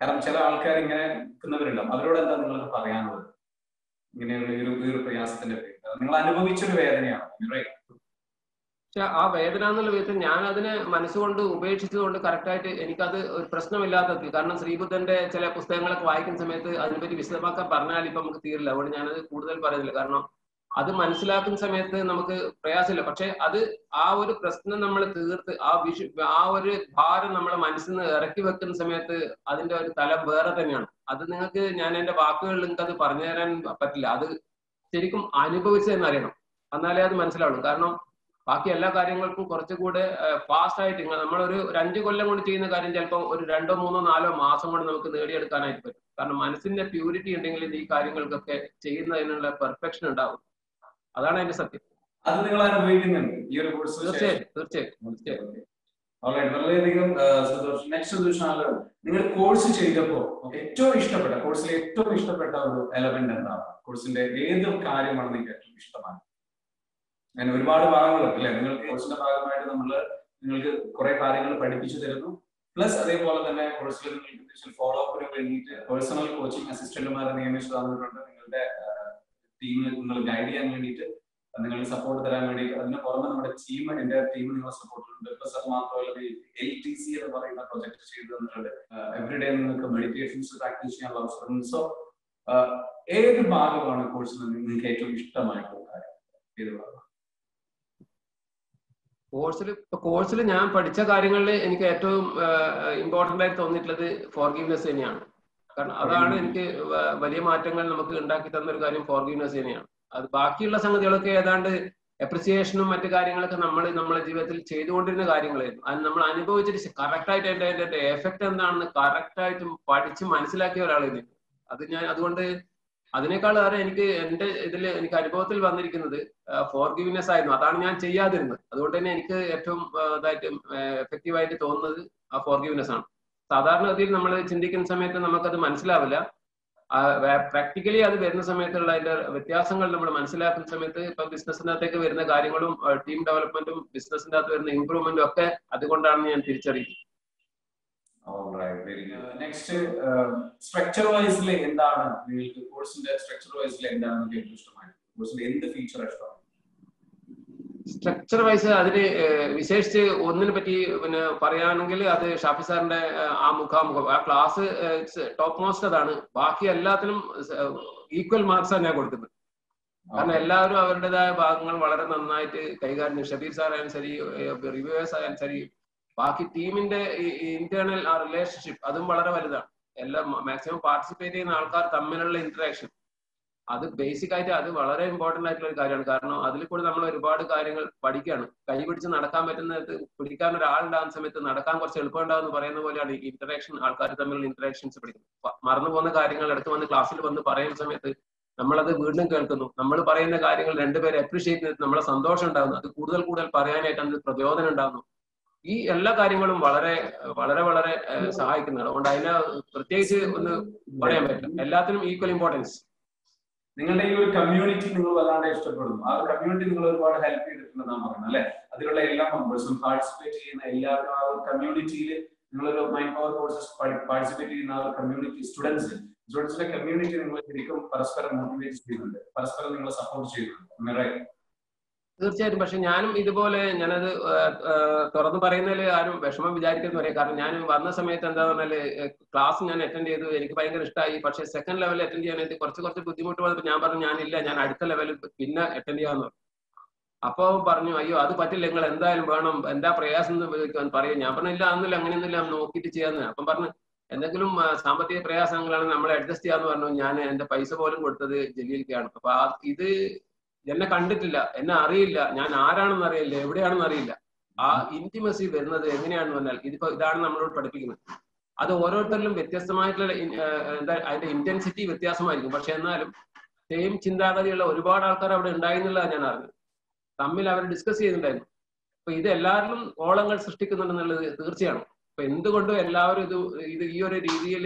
കാരണം ചില ആൾക്കാർ ഇങ്ങനെ നിൽക്കുന്നവരുണ്ടാവും. അവരോട് എന്താ നിങ്ങൾക്ക് പറയാനുള്ളത്? ഇങ്ങനെയുള്ള ഈ ഒരു ഈ ഒരു പ്രയാസത്തിന്റെ പേര് നിങ്ങൾ അനുഭവിച്ചൊരു വേദനയാണ്? ആ വേദന എന്നുള്ള വിധത്തിൽ ഞാൻ അതിനെ മനസ്സുകൊണ്ട് ഉപേക്ഷിച്ചതുകൊണ്ട് കറക്റ്റായിട്ട് എനിക്കത് ഒരു പ്രശ്നമില്ലാത്തത് കാരണം ശ്രീബുദ്ധന്റെ ചില പുസ്തകങ്ങളൊക്കെ വായിക്കുന്ന സമയത്ത് അതിനെപ്പറ്റി വിശദമാക്കാൻ പറഞ്ഞാൽ ഇപ്പൊ നമുക്ക് തീരില്ല. അതുകൊണ്ട് ഞാനത് കൂടുതൽ പറയുന്നില്ല. കാരണം അത് മനസ്സിലാക്കുന്ന സമയത്ത് നമുക്ക് പ്രയാസമില്ല. പക്ഷെ അത് ആ ഒരു പ്രശ്നം നമ്മൾ തീർത്ത് ആ വിഷു ആ ഒരു ഭാരം നമ്മൾ മനസ്സിൽ നിന്ന് ഇറക്കി വെക്കുന്ന സമയത്ത് അതിന്റെ ഒരു തലം വേറെ തന്നെയാണ്. അത് നിങ്ങൾക്ക് ഞാൻ എന്റെ വാക്കുകളിൽ നിങ്ങൾക്ക് അത് പറഞ്ഞു തരാൻ പറ്റില്ല. അത് ശരിക്കും അനുഭവിച്ചതെന്ന് അറിയണം എന്നാലേ അത് മനസ്സിലാവുള്ളൂ. കാരണം ബാക്കി എല്ലാ കാര്യങ്ങൾക്കും കുറച്ചുകൂടെ ഫാസ്റ്റ് ആയിട്ട് നമ്മളൊരു ഒരു അഞ്ച് കൊല്ലം കൊണ്ട് ചെയ്യുന്ന കാര്യം ചിലപ്പോൾ ഒരു രണ്ടോ മൂന്നോ നാലോ മാസം കൊണ്ട് നമുക്ക് നേടിയെടുക്കാനായിട്ട് പറ്റും. കാരണം മനസ്സിന്റെ പ്യൂരിറ്റി ഉണ്ടെങ്കിൽ ഈ കാര്യങ്ങൾക്കൊക്കെ ചെയ്യുന്നതിനുള്ള പെർഫെക്ഷൻ ഉണ്ടാവും. അതാണ് അതിന്റെ സത്യം. അത് നിങ്ങൾ അനുഭവിക്കുന്നുണ്ട്. ഈ ഒരു കോഴ്സ് തീർച്ചയായിട്ടും തീർച്ചയായും തീർച്ചയായിട്ടും വളരെയധികം സന്തോഷം. നെക്സ്റ്റ് സന്തോഷമാണ് നിങ്ങൾ കോഴ്സ് ചെയ്തപ്പോ ഏറ്റവും ഇഷ്ടപ്പെട്ട കോഴ്സിലെ ഏറ്റവും ഇഷ്ടപ്പെട്ട ഒരു എലമെന്റ് എന്താണ്? കോഴ്സിന്റെ ഏത് കാര്യമാണ് നിങ്ങൾക്ക് ഏറ്റവും ഇഷ്ടമാണ്? അങ്ങനെ ഒരുപാട് ഭാഗങ്ങളുണ്ട് അല്ലെ? നിങ്ങൾ കോഴ്സിന്റെ ഭാഗമായിട്ട് നമ്മൾ നിങ്ങൾക്ക് കുറെ കാര്യങ്ങൾ പഠിപ്പിച്ചു തരുന്നു. പ്ലസ് അതേപോലെ തന്നെ കോഴ്സിൽ നിങ്ങൾക്ക് ഫോളോ അപ്പിന് വേണ്ടിയിട്ട് പേഴ്സണൽ കോച്ചിങ് അസിസ്റ്റന്റുമാരെ നിയമിച്ചു തന്നിട്ടുണ്ട്. നിങ്ങളുടെ ടീമിൽ നിങ്ങൾ ഗൈഡ് ചെയ്യാൻ വേണ്ടിയിട്ട് നിങ്ങൾ സപ്പോർട്ട് തരാൻ വേണ്ടി അതിന് പുറമെ നമ്മുടെ ടീം എന്റെ ടീം നിങ്ങളെ സപ്പോർട്ട് ഉണ്ട് ഇപ്പൊ സർ മാത്രമല്ല എൽ ടി സി എന്ന് പറയുന്ന പ്രൊജക്ട് ചെയ്ത് തന്നിട്ടുണ്ട്. എവറിഡേ നിങ്ങൾക്ക് മെഡിറ്റേഷൻസ് പ്രാക്ടീസ് ചെയ്യാനുള്ള അവസരം സോ ഏത് ഭാഗമാണ് കോഴ്സിൽ നിങ്ങൾക്ക് ഏറ്റവും ഇഷ്ടമായിട്ടുള്ള കാര്യം? ഏത് ഭാഗമാണ് കോഴ്സിൽ ഇപ്പൊ കോഴ്സിൽ ഞാൻ പഠിച്ച കാര്യങ്ങളിൽ എനിക്ക് ഏറ്റവും ഇമ്പോർട്ടന്റ് ആയിട്ട് തോന്നിയിട്ടുള്ളത് ഫോർഗീവ്നെസ് തന്നെയാണ്. കാരണം അതാണ് എനിക്ക് വലിയ മാറ്റങ്ങൾ നമുക്ക് ഉണ്ടാക്കി തന്ന ഒരു കാര്യം ഫോർഗീവ്നെസ് തന്നെയാണ്. അത് ബാക്കിയുള്ള സംഗതികളൊക്കെ ഏതാണ്ട് അപ്രിസിയേഷനും മറ്റു കാര്യങ്ങളൊക്കെ നമ്മൾ നമ്മുടെ ജീവിതത്തിൽ ചെയ്തുകൊണ്ടിരുന്ന കാര്യങ്ങളായിരുന്നു. അത് നമ്മൾ അനുഭവിച്ചിട്ട് കറക്റ്റായിട്ട് അതിന്റെ അതിന്റെ എഫക്ട് എന്താണെന്ന് കറക്റ്റായിട്ട് പഠിച്ച് മനസ്സിലാക്കിയ ഒരാളായിരുന്നു അത് ഞാൻ അതുകൊണ്ട് അതിനേക്കാൾ ഏറെ എനിക്ക് എന്റെ ഇതിൽ എനിക്ക് അനുഭവത്തിൽ വന്നിരിക്കുന്നത് ഫോർ ഗിവിനെസ് ആയിരുന്നു. അതാണ് ഞാൻ ചെയ്യാതിരുന്നത്. അതുകൊണ്ട് തന്നെ എനിക്ക് ഏറ്റവും ഇതായിട്ട് എഫക്റ്റീവായിട്ട് തോന്നുന്നത് ആ ഫോർ ഗിവിനെസ് ആണ്. സാധാരണഗതിയിൽ നമ്മൾ ചിന്തിക്കുന്ന സമയത്ത് നമുക്കത് മനസ്സിലാവില്ല. പ്രാക്ടിക്കലി അത് വരുന്ന സമയത്തുള്ള അതിന്റെ വ്യത്യാസങ്ങൾ നമ്മൾ മനസ്സിലാക്കുന്ന സമയത്ത് ഇപ്പൊ ബിസിനസിന്റെ അകത്തേക്ക് വരുന്ന കാര്യങ്ങളും ടീം ഡെവലപ്മെന്റും ബിസിനസിന്റെ അകത്ത് വരുന്ന ഇമ്പ്രൂവ്മെന്റും ഒക്കെ അതുകൊണ്ടാണ് ഞാൻ തിരിച്ചറിയുന്നത്. നെക്സ്റ്റ് സ്ട്രക്ചർ എന്താണ്? കോഴ്സിന്റെ സ്ട്രക്ചർ വൈസിൽ എന്താണ് കോഴ്സിന്റെ എന്ത് ഫീച്ചർ ഇഷ്ടമാണ്? സ്ട്രക്ചർ വൈസ് അതിന് വിശേഷിച്ച് ഒന്നിനെ പറ്റി പിന്നെ പറയുകയാണെങ്കിൽ അത് ഷാഫി സാറിന്റെ ആ മുഖാമുഖം. ആ ക്ലാസ് ടോപ്പ് മോസ്റ്റ് അതാണ് ബാക്കി എല്ലാത്തിനും ഈക്വൽ മാർക്സ് ആണ് ഞാൻ കൊടുക്കുന്നത്. കാരണം എല്ലാവരും അവരുടേതായ ഭാഗങ്ങൾ വളരെ നന്നായിട്ട് കൈകാര്യം. ഷബീർ സാർ ആയാലും ശരി റിവ്യൂവേഴ്സ് ആയാലും ശരി ബാക്കി ടീമിന്റെ ഇന്റേണൽ ആ റിലേഷൻഷിപ്പ് അതും വളരെ വലുതാണ്. എല്ലാം മാക്സിമം പാർട്ടിസിപ്പേറ്റ് ചെയ്യുന്ന ആൾക്കാർ തമ്മിലുള്ള ഇന്ററാക്ഷൻ അത് ബേസിക് ആയിട്ട് അത് വളരെ ഇമ്പോർട്ടന്റ് ആയിട്ടുള്ള ഒരു കാര്യമാണ്. കാരണം അതിൽ കൂടി നമ്മൾ ഒരുപാട് കാര്യങ്ങൾ പഠിക്കുകയാണ് കൈ പിടിച്ച് നടക്കാൻ പറ്റുന്ന പിടിക്കാൻ ഒരാളുണ്ടാകുന്ന സമയത്ത് നടക്കാൻ കുറച്ച് എളുപ്പമുണ്ടാകുന്ന പറയുന്ന പോലെയാണ് ഇന്ററാക്ഷൻ ആൾക്കാർ തമ്മിലുള്ള ഇന്ററാക്ഷൻസ് പഠിക്കുന്നത് മറന്നു പോകുന്ന കാര്യങ്ങൾ അടുത്ത് വന്ന് ക്ലാസ്സിൽ വന്ന് പറയുന്ന സമയത്ത് നമ്മളത് വീണ്ടും കേൾക്കുന്നു. നമ്മൾ പറയുന്ന കാര്യങ്ങൾ രണ്ടുപേരെ അപ്രീഷിയേറ്റ് ചെയ്ത് നമ്മളെ സന്തോഷം ഉണ്ടാകുന്നു. അത് കൂടുതൽ കൂടുതൽ പറയാനായിട്ട് അതിന് പ്രചോദനം ഉണ്ടാകുന്നു. ഈ എല്ലാ കാര്യങ്ങളും വളരെ വളരെ വളരെ സഹായിക്കുന്നതാണ്. അതുകൊണ്ട് അതിനെ പ്രത്യേകിച്ച് ഒന്ന് പറയാൻ പറ്റില്ല. എല്ലാത്തിനും ഈക്വൽ ഇമ്പോർട്ടൻസ് നിങ്ങളുടെ ഈ ഒരു കമ്മ്യൂണിറ്റി നിങ്ങൾ വല്ലാണ്ട് ഇഷ്ടപ്പെടുന്നു. ആ കമ്മ്യൂണിറ്റി നിങ്ങൾ ഒരുപാട് ഹെൽപ്പ് ചെയ്തിട്ടുണ്ടെന്നാണ് പറയുന്നത് അല്ലെ? അതിലുള്ള എല്ലാ മെമ്പേഴ്സും പാർട്ടിസിപ്പേറ്റ് ചെയ്യുന്ന എല്ലാവരും ആ ഒരു കമ്മ്യൂണിറ്റിയിൽ നിങ്ങളൊരു മൈൻഡ് പവർ കോഴ്സസ് പാർട്ടിസിപ്പേറ്റ് ചെയ്യുന്ന ആ ഒരു കമ്മ്യൂണിറ്റി സ്റ്റുഡൻസ് സ്റ്റുഡൻസിന്റെ കമ്മ്യൂണിറ്റി നിങ്ങൾ ശരിക്കും പരസ്പരം മോട്ടിവേറ്റ് ചെയ്യുന്നുണ്ട്. പരസ്പരം നിങ്ങളെ സപ്പോർട്ട് ചെയ്യുന്നുണ്ട്. തീർച്ചയായിട്ടും. പക്ഷെ ഞാനും ഇതുപോലെ ഞാനത് തുറന്നു പറയുന്നതിൽ ആരും വിഷമം വിചാരിക്കുന്നു പറയാം. കാരണം ഞാൻ വന്ന സമയത്ത് എന്താ പറഞ്ഞാൽ ക്ലാസ് ഞാൻ അറ്റൻഡ് ചെയ്തു. എനിക്ക് ഭയങ്കര ഇഷ്ടമായി പക്ഷെ സെക്കൻഡ് ലെവലിൽ അറ്റൻഡ് ചെയ്യാനായിട്ട് കുറച്ച് കുറച്ച് ബുദ്ധിമുട്ട് വന്നപ്പോൾ ഞാൻ പറഞ്ഞു ഞാനില്ല ഞാൻ അടുത്ത ലെവലിൽ പിന്നെ അറ്റൻഡ് ചെയ്യാന്ന് പറഞ്ഞു. അപ്പൊ പറഞ്ഞു അയ്യോ അത് പറ്റില്ല. നിങ്ങൾ എന്തായാലും വേണം. എന്താ പ്രയാസം എന്ന് പറയും. ഞാൻ പറഞ്ഞു ഇല്ല അന്നില്ല അങ്ങനെയൊന്നുമില്ല. നോക്കിയിട്ട് ചെയ്യാന്ന്. അപ്പം പറഞ്ഞു എന്തെങ്കിലും സാമ്പത്തിക പ്രയാസങ്ങളാണ് നമ്മൾ അഡ്ജസ്റ്റ് ചെയ്യാന്ന് പറഞ്ഞു. ഞാൻ എന്റെ പൈസ പോലും കൊടുത്തത് ജലീലിക്കാണ് അപ്പൊ ഇത് എന്നെ കണ്ടിട്ടില്ല. എന്നെ അറിയില്ല. ഞാൻ ആരാണെന്ന് അറിയില്ല. എവിടെയാണെന്ന് അറിയില്ല. ആ ഇന്റിമസി വരുന്നത് എങ്ങനെയാണെന്ന് പറഞ്ഞാൽ ഇതിപ്പോ ഇതാണ് നമ്മളോട് പഠിപ്പിക്കുന്നത്. അത് ഓരോരുത്തരിലും വ്യത്യസ്തമായിട്ടുള്ള എന്താ അതിന്റെ ഇന്റൻസിറ്റി വ്യത്യാസമായിരിക്കും. പക്ഷെ എന്നാലും സെയിം ചിന്താഗതിയുള്ള ഒരുപാട് ആൾക്കാർ അവിടെ ഉണ്ടായിരുന്നില്ല ഞാൻ അറിഞ്ഞു തമ്മിൽ അവർ ഡിസ്കസ് ചെയ്യുന്നുണ്ടായിരുന്നു അപ്പൊ ഇത് എല്ലാവരിലും ഓളങ്ങൾ സൃഷ്ടിക്കുന്നുണ്ടെന്നുള്ളത് തീർച്ചയാണ്. അപ്പൊ എന്തുകൊണ്ടും എല്ലാവരും ഇത് ഇത് ഈ ഒരു രീതിയിൽ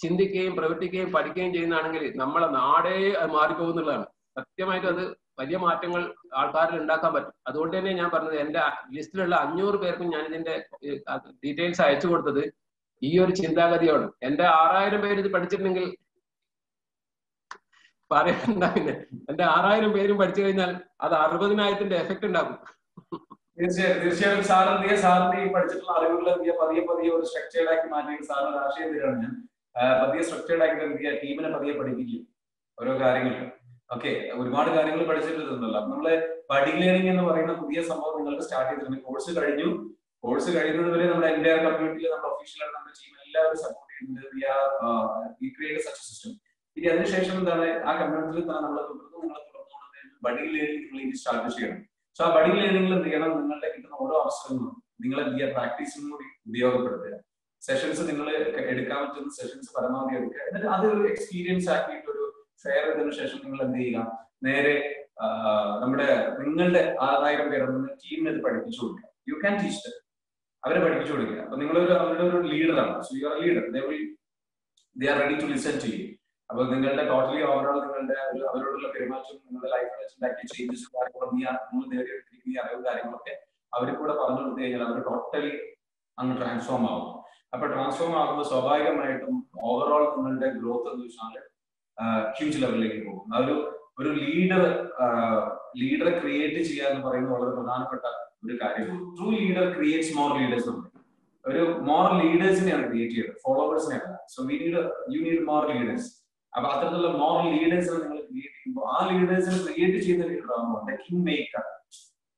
ചിന്തിക്കുകയും പ്രവർത്തിക്കുകയും പഠിക്കുകയും ചെയ്യുന്നതാണെങ്കിൽ നമ്മളെ നാടേ മാറിപ്പോകുന്നുള്ളതാണ് സത്യമായിട്ട് അത് വലിയ മാറ്റങ്ങൾ ആൾക്കാരിൽ ഉണ്ടാക്കാൻ പറ്റും. അതുകൊണ്ട് തന്നെ ഞാൻ പറഞ്ഞത് എന്റെ ലിസ്റ്റിലുള്ള അഞ്ഞൂറ് പേർക്കും ഞാൻ ഇതിന്റെ ഡീറ്റെയിൽസ് അയച്ചു കൊടുത്തത് ഈ ഒരു ചിന്താഗതിയാണ്. എന്റെ ആറായിരം പേര് ഇത് പഠിച്ചിട്ടുണ്ടെങ്കിൽ പറയണ്ടാവില്ല എന്റെ ആറായിരം പേരും പഠിച്ചു കഴിഞ്ഞാൽ അത് അറുപതിനായിരത്തിന്റെ എഫക്ട് ഉണ്ടാകും തീർച്ചയായും തീർച്ചയായും. സാറിന്റെ ഈ പഠിച്ചിട്ടുള്ള അറിവുകൾ എന്ത് പതിയെ പതിയെ ഒരു സ്ട്രക്ചേർഡ് ആക്കി മാറ്റി സാറിന് ആശയം തരാണ് ഞാൻ പതിയെ സ്ട്രക്ചേർഡ് ആക്കി ടീമിനെ പതിയെ പഠിപ്പിക്കും. ഓരോ കാര്യങ്ങൾ ഓക്കെ ഒരുപാട് കാര്യങ്ങൾ പഠിച്ചിട്ടുണ്ടല്ലോ. അപ്പൊ നമ്മൾ ബഡി ലേണിംഗ് എന്ന് പറയുന്ന പുതിയ സംഭവം നിങ്ങൾക്ക് സ്റ്റാർട്ട് ചെയ്തിട്ടുണ്ട്. കോഴ്സ് കഴിഞ്ഞു. കോഴ്സ് കഴിയുന്നത് വരെ നമ്മുടെ എന്റെ കമ്മ്യൂണിറ്റിയിൽ നമ്മുടെ ഒഫീഷ്യലായിട്ട് നമ്മുടെ ടീം എല്ലാവരും സപ്പോർട്ട് ചെയ്യുന്നുണ്ട്. സച്ച് സിസ്റ്റം ഇനി അതിനുശേഷം എന്താണ്? ആ കമ്മ്യൂണിറ്റിയിൽ തന്നെ നമ്മൾ തുടർന്ന് നിങ്ങൾ തുടർന്നുകൊണ്ട് ബഡി ലേണിംഗ് നിങ്ങൾ ഇനി സ്റ്റാർട്ട് ചെയ്യണം. സോ ആ ബഡി ലേണിംഗിൽ എന്ത് ചെയ്യണം? നിങ്ങളുടെ കിട്ടുന്ന ഓരോ അവസരങ്ങളും നിങ്ങൾ എന്ത് ചെയ്യുക പ്രാക്ടീസും കൂടി ഉപയോഗപ്പെടുത്തുക. സെഷൻസ് നിങ്ങൾ എടുക്കാൻ പറ്റുന്ന സെഷൻസ് പരമാവധി എടുക്കുക. എന്നിട്ട് അത് ഒരു എക്സ്പീരിയൻസ് ആക്കിയിട്ട് ഒരു ഫെയർ ചെയ്തതിനു ശേഷം നിങ്ങൾ എന്ത് ചെയ്യുക? നേരെ നമ്മുടെ നിങ്ങളുടെ ആറായിരം പേരെ ടീമിന് ഇത് പഠിപ്പിച്ചു കൊടുക്കുക. യു ക്യാൻ ടീച്ച് അവരെ പഠിപ്പിച്ചു കൊടുക്കുക. അപ്പൊ നിങ്ങൾ ഒരു അവരുടെ ഒരു ലീഡറാണ് so you are leader they will they are ready to listen to you അപ്പൊ നിങ്ങളുടെ ടോട്ടലി ഓവറോൾ നിങ്ങളുടെ അവരോടുള്ള പെരുമാറ്റം നിങ്ങളുടെ ലൈഫ് ഉണ്ടാക്കിയ ചേഞ്ചസ് കാര്യങ്ങളും നീ നിങ്ങൾ നേടിയെടുത്തിരിക്കുന്ന അറിവ് കാര്യങ്ങളൊക്കെ അവർ കൂടെ പറഞ്ഞു കൊടുത്തു കഴിഞ്ഞാൽ അവർ ടോട്ടലി അങ്ങ് ട്രാൻസ്ഫോം ആവും. അപ്പൊ ട്രാൻസ്ഫോം ആകുമ്പോൾ സ്വാഭാവികമായിട്ടും ഓവറോൾ നിങ്ങളുടെ ഗ്രോത്ത് എന്ന് വെച്ചാൽ ഹ്യൂജ് ലെവലിലേക്ക് പോകും അതൊരു ഒരു ലീഡർ ലീഡറെ ക്രിയേറ്റ് ചെയ്യുക എന്ന് പറയുന്നത് വളരെ പ്രധാനപ്പെട്ട ഒരു കാര്യമാണ്. True leader creates more leaders ഒരു മോർ ലീഡേഴ്സിനെയാണ് ക്രിയേറ്റ് ചെയ്യുന്നത് ഫോളോവേഴ്സിനെയാണ് so we need you need more leaders അപ്പൊ അത്തരത്തിലുള്ള മോർ ലീഡേഴ്സിനെ നിങ്ങൾ ക്രിയേറ്റ് ചെയ്യുമ്പോൾ ആ ലീഡേഴ്സിനെ ക്രിയേറ്റ് ചെയ്യുന്ന ലീഡർ ആകുമ്പോൾ king maker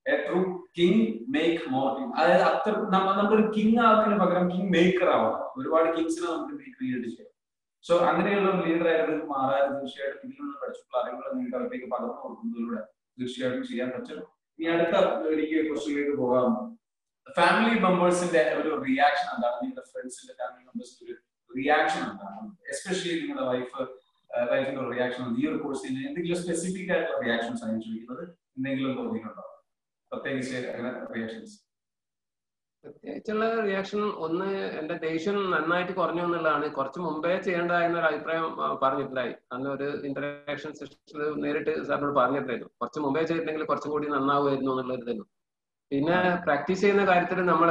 true king make more അതായത് അത്ര നമ്മളൊരു കിങ് ആവുന്നതിന് പകരം കിങ് മേക്കർ ആവണം. ഒരുപാട് കിങ്സിനെ നമുക്ക് ക്രിയേറ്റ് ചെയ്യാം. സോ അങ്ങനെയുള്ള ഒരു ലീഡർ ആയിട്ട് മാറാൻ തീർച്ചയായിട്ടും ഇതിനുള്ള പഠിച്ചിട്ടുള്ള അറിവുകൾ നിങ്ങൾക്ക് അവരിലേക്ക് പകർന്നു കൊടുക്കുന്നതിലൂടെ തീർച്ചയായിട്ടും ചെയ്യാൻ പറ്റും. ഇനി അടുത്ത എനിക്ക് ക്വസ്റ്റിനിലേക്ക് പോകാം. ഫാമിലി മെമ്പേഴ്സിന്റെ ഒരു റിയാക്ഷൻ എന്താണ്? നിങ്ങളുടെ ഫ്രണ്ട്സിന്റെ ഫാമിലി മെമ്പേഴ്സിന്റെ ഒരു റിയാക്ഷൻ എന്താണ്? എസ്പെഷ്യലി നിങ്ങളുടെ വൈഫ് വൈഫിന്റെ റിയാക്ഷൻ ഈ ഒരു കോഴ്സിന് എന്തെങ്കിലും സ്പെസിഫിക് ആയിട്ടുള്ള റിയാക്ഷൻസ് ആണ് എന്തെങ്കിലും തോന്നിയിട്ടുണ്ടോ? പ്രത്യേകിച്ച് അങ്ങനെ റിയാക്ഷൻസ് പ്രത്യേകിച്ചുള്ള റിയാക്ഷൻ ഒന്ന് എന്റെ ദേഷ്യം നന്നായിട്ട് കുറഞ്ഞു എന്നുള്ളതാണ്. കുറച്ച് മുമ്പേ ചെയ്യേണ്ടതായിരുന്ന ഒരു അഭിപ്രായം പറഞ്ഞിട്ടുണ്ടായി. അന്ന് ഒരു ഇന്ററാക്ഷൻ സെഷനിൽ നേരിട്ട് സാറിനോട് പറഞ്ഞിട്ടുണ്ടായിരുന്നു. കുറച്ച് മുമ്പേ ചെയ്തിട്ടുണ്ടെങ്കിൽ കുറച്ചും കൂടി നന്നാവുമായിരുന്നു എന്നുള്ളൊരു തന്നെ പിന്നെ പ്രാക്ടീസ് ചെയ്യുന്ന കാര്യത്തിൽ നമ്മൾ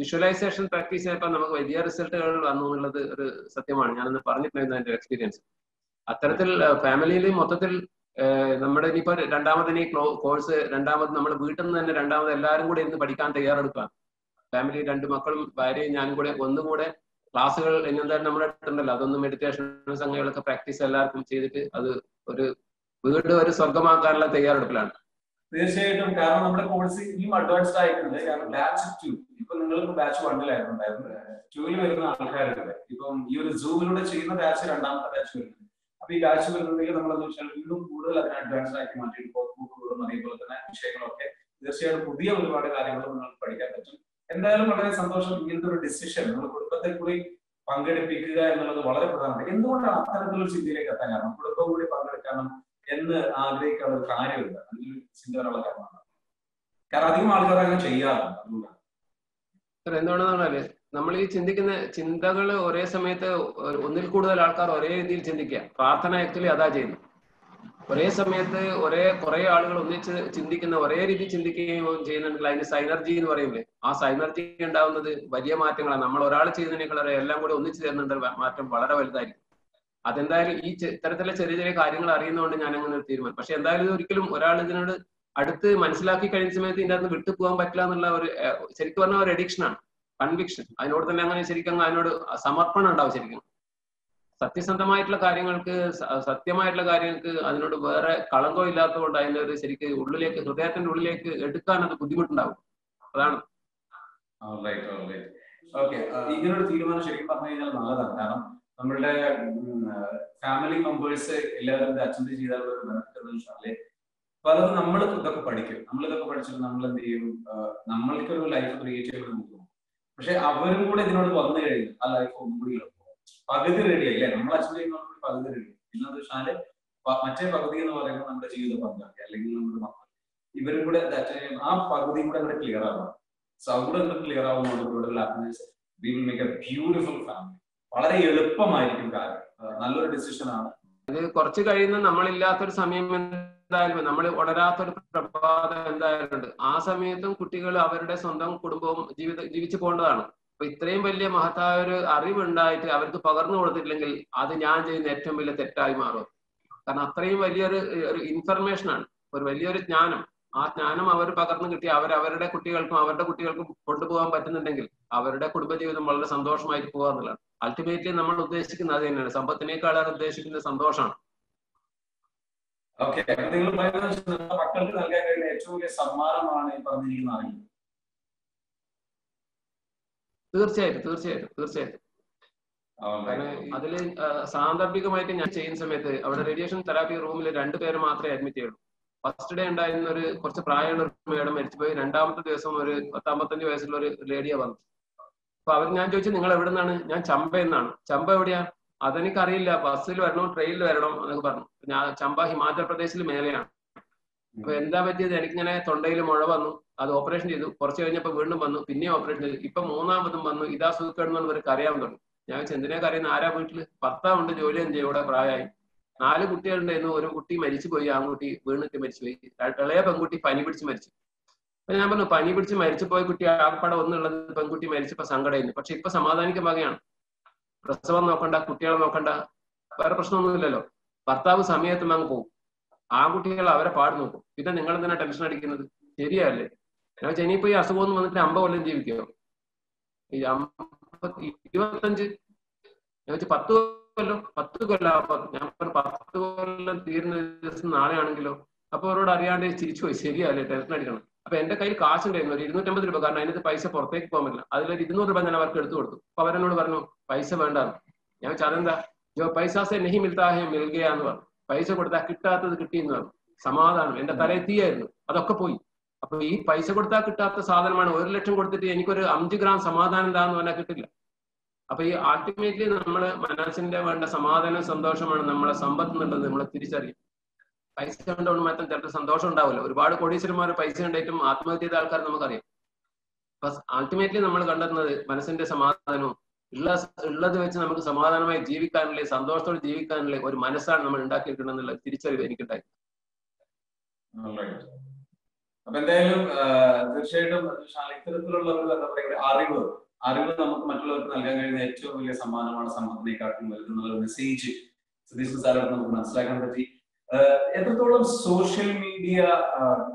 വിഷ്വലൈസേഷൻ പ്രാക്ടീസ് ചെയ്തപ്പോൾ നമുക്ക് വലിയ റിസൾട്ടുകൾ വന്നു എന്നുള്ളത് ഒരു സത്യമാണ്. ഞാനന്ന് പറഞ്ഞിട്ടുണ്ടായിരുന്നു എന്റെ എക്സ്പീരിയൻസ് അത്തരത്തിൽ ഫാമിലിയിൽ മൊത്തത്തിൽ നമ്മുടെ ഇനിയിപ്പോ രണ്ടാമതിനെ കോഴ്സ് രണ്ടാമത് നമ്മൾ വീട്ടിൽ നിന്ന് തന്നെ രണ്ടാമത് എല്ലാവരും കൂടെ ഇന്ന് പഠിക്കാൻ തയ്യാറെടുക്കാം ഫാമിലി രണ്ട് മക്കളും ഭാര്യയും ഞാനും കൂടെ ഒന്നുകൂടെ ക്ലാസ്സുകൾ എന്തായാലും നമ്മുടെ അടുത്തുണ്ടല്ലോ. അതൊന്നും മെഡിറ്റേഷൻ സംഘങ്ങളൊക്കെ പ്രാക്ടീസ് എല്ലാവർക്കും ചെയ്തിട്ട് അത് ഒരു വീട് ഒരു സ്വർഗമാക്കാനുള്ള തയ്യാറെടുപ്പിലാണ്. തീർച്ചയായിട്ടും. കാരണം നമ്മുടെ കോഴ്സ് ഇനിയും അഡ്വാൻസ്ഡ് ആയിട്ടുണ്ട്. കാരണം ബാച്ച് ടു ഇപ്പൊ നിങ്ങൾക്ക് ബാച്ച് വണ്ണിലായിരുന്നു ടൂവിൽ വരുന്ന ആൾക്കാരുണ്ട്. ഇപ്പം ഈ ഒരു സൂമിലൂടെ ചെയ്യുന്ന ബാച്ച് രണ്ടാമത്തെ ബാച്ച് വരുന്നത് അപ്പൊ ഈ ബാച്ച് വരുന്നതിൽ നമ്മളെന്ന് വെച്ചാൽ വീണ്ടും കൂടുതൽ അതിനെ അഡ്വാൻസ്ഡ് ആക്കി മാറ്റി ബുക്കുകളും അതേപോലെ തന്നെ വിഷയങ്ങളൊക്കെ തീർച്ചയായിട്ടും പുതിയ ഒരുപാട് കാര്യങ്ങൾ നിങ്ങൾക്ക് പഠിക്കാൻ പറ്റും. എന്തായാലും വളരെ സന്തോഷം ഇങ്ങനത്തെ ഒരു ഡിസിഷൻ നമ്മൾ കുടുംബത്തെ കൂടി പങ്കെടുപ്പിക്കുക എന്നുള്ളത് വളരെ പ്രധാനമാണ്. എന്തുകൊണ്ടാണ് അത്തരത്തിലൊരു ചിന്തയിലേക്ക് എത്താൻ കാരണം? കുടുംബം കൂടി പങ്കെടുക്കണം എന്ന് ആഗ്രഹിക്കാനുള്ള ഒരു കാര്യമില്ല. അതിലൊരു ചിന്ത വരാനുള്ള കാരണമാണ്. കാരണം അധികം ആൾക്കാർ അങ്ങനെ ചെയ്യാറുണ്ട് അതുകൊണ്ടാണ് നമ്മൾ ഈ ചിന്തിക്കുന്ന ചിന്തകൾ ഒരേ സമയത്ത് ഒന്നിൽ കൂടുതൽ ആൾക്കാർ ഒരേ രീതിയിൽ ചിന്തിക്കുക. പ്രാർത്ഥന ആക്ച്വലി അതാ ചെയ്യുന്നു ഒരേ സമയത്ത് ഒരേ കുറെ ആളുകൾ ഒന്നിച്ച് ചിന്തിക്കുന്ന ഒരേ രീതി ചിന്തിക്കുകയും ചെയ്യുന്നുണ്ടെങ്കിൽ അതിന് സൈനർജി എന്ന് പറയുമ്പോൾ ആ സൈനർജി ഉണ്ടാവുന്നത് വലിയ മാറ്റങ്ങളാണ്. നമ്മൾ ഒരാൾ ചെയ്യുന്നതിനേക്കാൾ എല്ലാം കൂടി ഒന്നിച്ച് ചേർന്നുണ്ട് മാറ്റം വളരെ വലുതായിരിക്കും. അതെന്തായാലും ഈ ഇത്തരത്തിലെ ചെറിയ ചെറിയ കാര്യങ്ങൾ അറിയുന്നതുകൊണ്ട് ഞാൻ അങ്ങനെ ഒരു തീരുമാനം പക്ഷെ എന്തായാലും ഒരിക്കലും ഒരാൾ ഇതിനോട് അടുത്ത് മനസ്സിലാക്കി കഴിഞ്ഞ സമയത്ത് ഇതിന്റെ അകത്ത് വിട്ടു പോകാൻ പറ്റില്ല എന്നുള്ള ഒരു ശരിക്കും പറഞ്ഞ ഒരു അഡിക്ഷനാണ് കൺവിക്ഷൻ അതിനോട് തന്നെ അങ്ങനെ ശരിക്കും അതിനോട് സമർപ്പണം ഉണ്ടാവും ശരിക്കും. സത്യസന്ധമായിട്ടുള്ള കാര്യങ്ങൾക്ക് സത്യമായിട്ടുള്ള കാര്യങ്ങൾക്ക് അതിനോട് വേറെ കളങ്കോ ഇല്ലാത്തതുകൊണ്ട് അതിന്റെ ഒരു ശരിക്ക് ഉള്ളിലേക്ക് ഹൃദയത്തിന്റെ ഉള്ളിലേക്ക് എടുക്കാൻ അത് ബുദ്ധിമുട്ടുണ്ടാവും. അതാണ്. ഇതിനോട് തീരുമാനം ശരിക്കും പറഞ്ഞു കഴിഞ്ഞാൽ നല്ലതാണ്. കാരണം നമ്മളുടെ ഫാമിലി മെമ്പേഴ്സ് എല്ലാവരും അറ്റൻഡ് ചെയ്താലുള്ള ഒരു ബെനിഫിറ്റ് എന്ന് നമ്മൾ ഇതൊക്കെ പഠിക്കും. നമ്മൾ ഇതൊക്കെ പഠിച്ചിട്ട് നമ്മൾ എന്ത് ചെയ്യും നമ്മൾക്കൊരു ലൈഫ് ക്രിയേറ്റ് ചെയ്യുമ്പോൾ നോക്കും പക്ഷെ അവരും കൂടെ ഇതിനോട് വന്നു കഴിഞ്ഞു. ആ ലൈഫ് ഒന്നും കൂടി എളുപ്പം പകുതി റെഡി അല്ലേ? നമ്മൾ അച്ഛൻ ചെയ്യുന്നതോട് പകുതി റെഡി പിന്നെന്ന് വെച്ചാൽ മറ്റേ പകുതി എന്ന് പറയുമ്പോൾ നമ്മുടെ ജീവിത പങ്കാളി അല്ലെങ്കിൽ നമ്മുടെ മക്കൾ ഇവരും കൂടെ ആ പകുതിയും കൂടെ ഇവിടെ ക്ലിയർ ആവണം. സോ ഇവിടെ clear make a beautiful family വളരെ എളുപ്പമായിരിക്കും കാര്യം. നല്ലൊരു ഡിസിഷൻ ആണ്. കുറച്ച് കഴിയുന്ന നമ്മളില്ലാത്തൊരു സമയം എന്തായാലും നമ്മൾ ഉണരാത്തൊരു പ്രഭാതം എന്തായാലും ആ സമയത്തും കുട്ടികൾ അവരുടെ സ്വന്തം കുടുംബവും ജീവിത ജീവിച്ചു പോകേണ്ടതാണ്. അപ്പൊ ഇത്രയും വലിയ മഹത്തായ ഒരു അറിവുണ്ടായിട്ട് അവർക്ക് പകർന്നു കൊടുത്തിട്ടില്ലെങ്കിൽ അത് ഞാൻ ചെയ്യുന്ന ഏറ്റവും വലിയ തെറ്റായി മാറും. കാരണം അത്രയും വലിയൊരു ഒരു ഇൻഫർമേഷൻ ആണ്. ഒരു വലിയൊരു ജ്ഞാനം. ആ ജ്ഞാനം അവർ പകർന്നു കിട്ടി. അവർ അവരുടെ കുട്ടികൾക്കും അവരുടെ കുട്ടികൾക്കും കൊണ്ടുപോകാൻ പറ്റുന്നുണ്ടെങ്കിൽ അവരുടെ കുടുംബജീവിതം വളരെ സന്തോഷമായിട്ട് പോകുക അൾട്ടിമേറ്റ്ലി നമ്മൾ ഉദ്ദേശിക്കുന്നത് അത് തന്നെയാണ്. സമ്പത്തിനേക്കാളാണ് ഉദ്ദേശിക്കുന്നത് സന്തോഷമാണ്. ഓക്കെ നിങ്ങൾ പറയുന്നത് മക്കൾക്ക് നൽകാൻ കഴിയുന്ന ഏറ്റവും വലിയ സമ്മാനമാണ് ഈ പറഞ്ഞിരിക്കുന്ന അറിവ് തീർച്ചയായിട്ടും തീർച്ചയായിട്ടും തീർച്ചയായിട്ടും. അതിൽ സാന്ദർഭികമായിട്ട് ഞാൻ ചെയ്യുന്ന സമയത്ത് അവിടെ റേഡിയേഷൻ തെറാപ്പി റൂമിൽ രണ്ടു പേര് മാത്രമേ അഡ്മിറ്റ് ചെയ്യുള്ളൂ. ഫസ്റ്റ് ഡേ ഉണ്ടായിരുന്ന ഒരു കുറച്ച് പ്രായമുള്ള ഒരു മേഡം മരിച്ചുപോയി. രണ്ടാമത്തെ ദിവസം ഒരു പത്താമ്പത്തഞ്ച് വയസ്സുള്ള ഒരു ലേഡിയാ വന്നു. അപ്പൊ അവർ ഞാൻ ചോദിച്ചു നിങ്ങൾ എവിടെ നിന്നാണ് ഞാൻ ചമ്പ എന്നാണ്. ചമ്പ എവിടെയാ? അതെനിക്കറിയില്ല. ബസ്സിൽ വരണം ട്രെയിനിൽ വരണം എന്നൊക്കെ പറഞ്ഞു. ഞാൻ ചമ്പ ഹിമാചൽ പ്രദേശിൽ മേലെയാണ്. അപ്പൊ എന്താ പറ്റിയത്? എനിക്കിങ്ങനെ തൊണ്ടയിൽ മുഴ വന്നു. അത് ഓപ്പറേഷൻ ചെയ്തു. കുറച്ച് കഴിഞ്ഞപ്പോ വീണ്ടും വന്നു. പിന്നെയും ഓപ്പറേഷൻ ചെയ്തു. ഇപ്പൊ മൂന്നാമതും വന്നു. ഇതാ സുഖക്കേടെന്ന് ഇവർക്ക് അറിയാൻ തുടങ്ങി. ഞാൻ എന്തിനാ കറിയുന്ന ആരാ വീട്ടിൽ? ഭർത്താവുണ്ട് ജോലി എന്ത് ഇവിടെ പ്രായമായി. നാല് കുട്ടികളുണ്ടായിരുന്നു. ഒരു കുട്ടി മരിച്ചു പോയി. ആൺകുട്ടി വീണിട്ട് മരിച്ചുപോയി. ഇളയ പെൺകുട്ടി പനി പിടിച്ച് മരിച്ചു. അപ്പൊ ഞാൻ പറഞ്ഞു പനി പിടിച്ച് മരിച്ചു പോയ കുട്ടി ആകപ്പാടെ ഒന്നുള്ളത് പെൺകുട്ടി മരിച്ചപ്പോ സങ്കടമായിരുന്നു. പക്ഷെ ഇപ്പൊ സമാധാനിക്കാൻ വകയാണ്. പ്രസവം നോക്കണ്ട കുട്ടികളെ നോക്കണ്ട വേറെ പ്രശ്നമൊന്നുമില്ലല്ലോ. ഭർത്താവ് സമയത്തും അങ്ങ് പോകും ആൺകുട്ടികൾ അവരെ പാട് നോക്കും. പിന്നെ നിങ്ങൾ തന്നെ ടെൻഷൻ അടിക്കുന്നത്? ശരിയല്ലേ? ഞാൻ ഇനിയിപ്പോ ഈ അസുഖം ഒന്നും വന്നിട്ട് അമ്പത് കൊല്ലം ജീവിക്കോ? ഇരുപത്തഞ്ച് പത്ത് കൊല്ലം പത്ത് കൊല്ലം ഞാൻ പത്ത് കൊല്ലം തീരുന്ന ദിവസം നാളെ ആണെങ്കിലോ അപ്പൊ അവരോട് അറിയാണ്ട് ചിരിച്ചു പോയി. ശരിയല്ലേ? ടെൻഷൻ അടിക്കണം. അപ്പൊ എന്റെ കയ്യിൽ കാശുണ്ടായിരുന്നു ഒരു ഇരുന്നൂറ്റമ്പത് രൂപ. കാരണം അതിനകത്ത് പൈസ പുറത്തേക്ക് പോകാൻ പറ്റില്ല. അതിലൊരു ഇരുന്നൂറ് രൂപ ഞാൻ അവർക്ക് എടുത്തു കൊടുത്തു. അപ്പൊ അവരെന്നോട് പറഞ്ഞു പൈസ വേണ്ട ഞാൻ വെച്ചാൽ അതെന്താ? ജോ പൈസ സെ നെഹി മിൽത്താഹെ എന്ന് പറഞ്ഞു. പൈസ കൊടുത്താൽ കിട്ടാത്തത് കിട്ടി എന്ന് പറഞ്ഞു. സമാധാനം. എന്റെ തലയെത്തിയായിരുന്നു അതൊക്കെ പോയി. അപ്പൊ ഈ പൈസ കൊടുത്താൽ കിട്ടാത്ത സാധനമാണ് ഒരു ലക്ഷം കൊടുത്തിട്ട് എനിക്കൊരു അഞ്ച് ഗ്രാം സമാധാനം എന്താന്ന് പറഞ്ഞാൽ കിട്ടില്ല. അപ്പൊ ഈ അൾട്ടിമേറ്റ്ലി നമ്മൾ മനസ്സിന്റെ വേണ്ട സമാധാനം സന്തോഷമാണ് നമ്മളെ സമ്പത്ത് എന്നുള്ളത് നമ്മൾ തിരിച്ചറിയും. പൈസ കണ്ടുകൊണ്ട് മാത്രം ചിലപ്പോൾ സന്തോഷം ഉണ്ടാവില്ല. ഒരുപാട് കോടീശ്വരന്മാർ പൈസ ഉണ്ടായിട്ടും ആത്മഹത്യ ചെയ്ത ആൾക്കാർ നമുക്കറിയാം. അപ്പൊ അൾട്ടിമേറ്റ്ലി നമ്മൾ കണ്ടെത്തുന്നത് മനസ്സിന്റെ സമാധാനവും ഉള്ള ഉള്ളത് വെച്ച് നമുക്ക് സമാധാനമായി ജീവിക്കാനുള്ള സന്തോഷത്തോടെ ജീവിക്കാനുള്ള ഒരു മനസ്സാണ് നമ്മൾ ഉണ്ടാക്കിയിട്ടുണ്ടെന്നുള്ള തിരിച്ചറിവ് എനിക്കുണ്ടായി അപ്പൊ എന്തായാലും തീർച്ചയായിട്ടും ഇത്തരത്തിലുള്ള എന്താ പറയുക അറിവ് അറിവ് നമുക്ക് മറ്റുള്ളവർക്ക് നൽകാൻ കഴിയുന്ന ഏറ്റവും വലിയ സമ്മാനമാണ് സമ്പത്തിനെക്കാട്ടും വലുതെന്നുള്ള മെസ്സേജ് സതീഷ് സാറോട് നമുക്ക് മനസ്സിലാക്കാൻ പറ്റി. എത്രത്തോളം സോഷ്യൽ മീഡിയ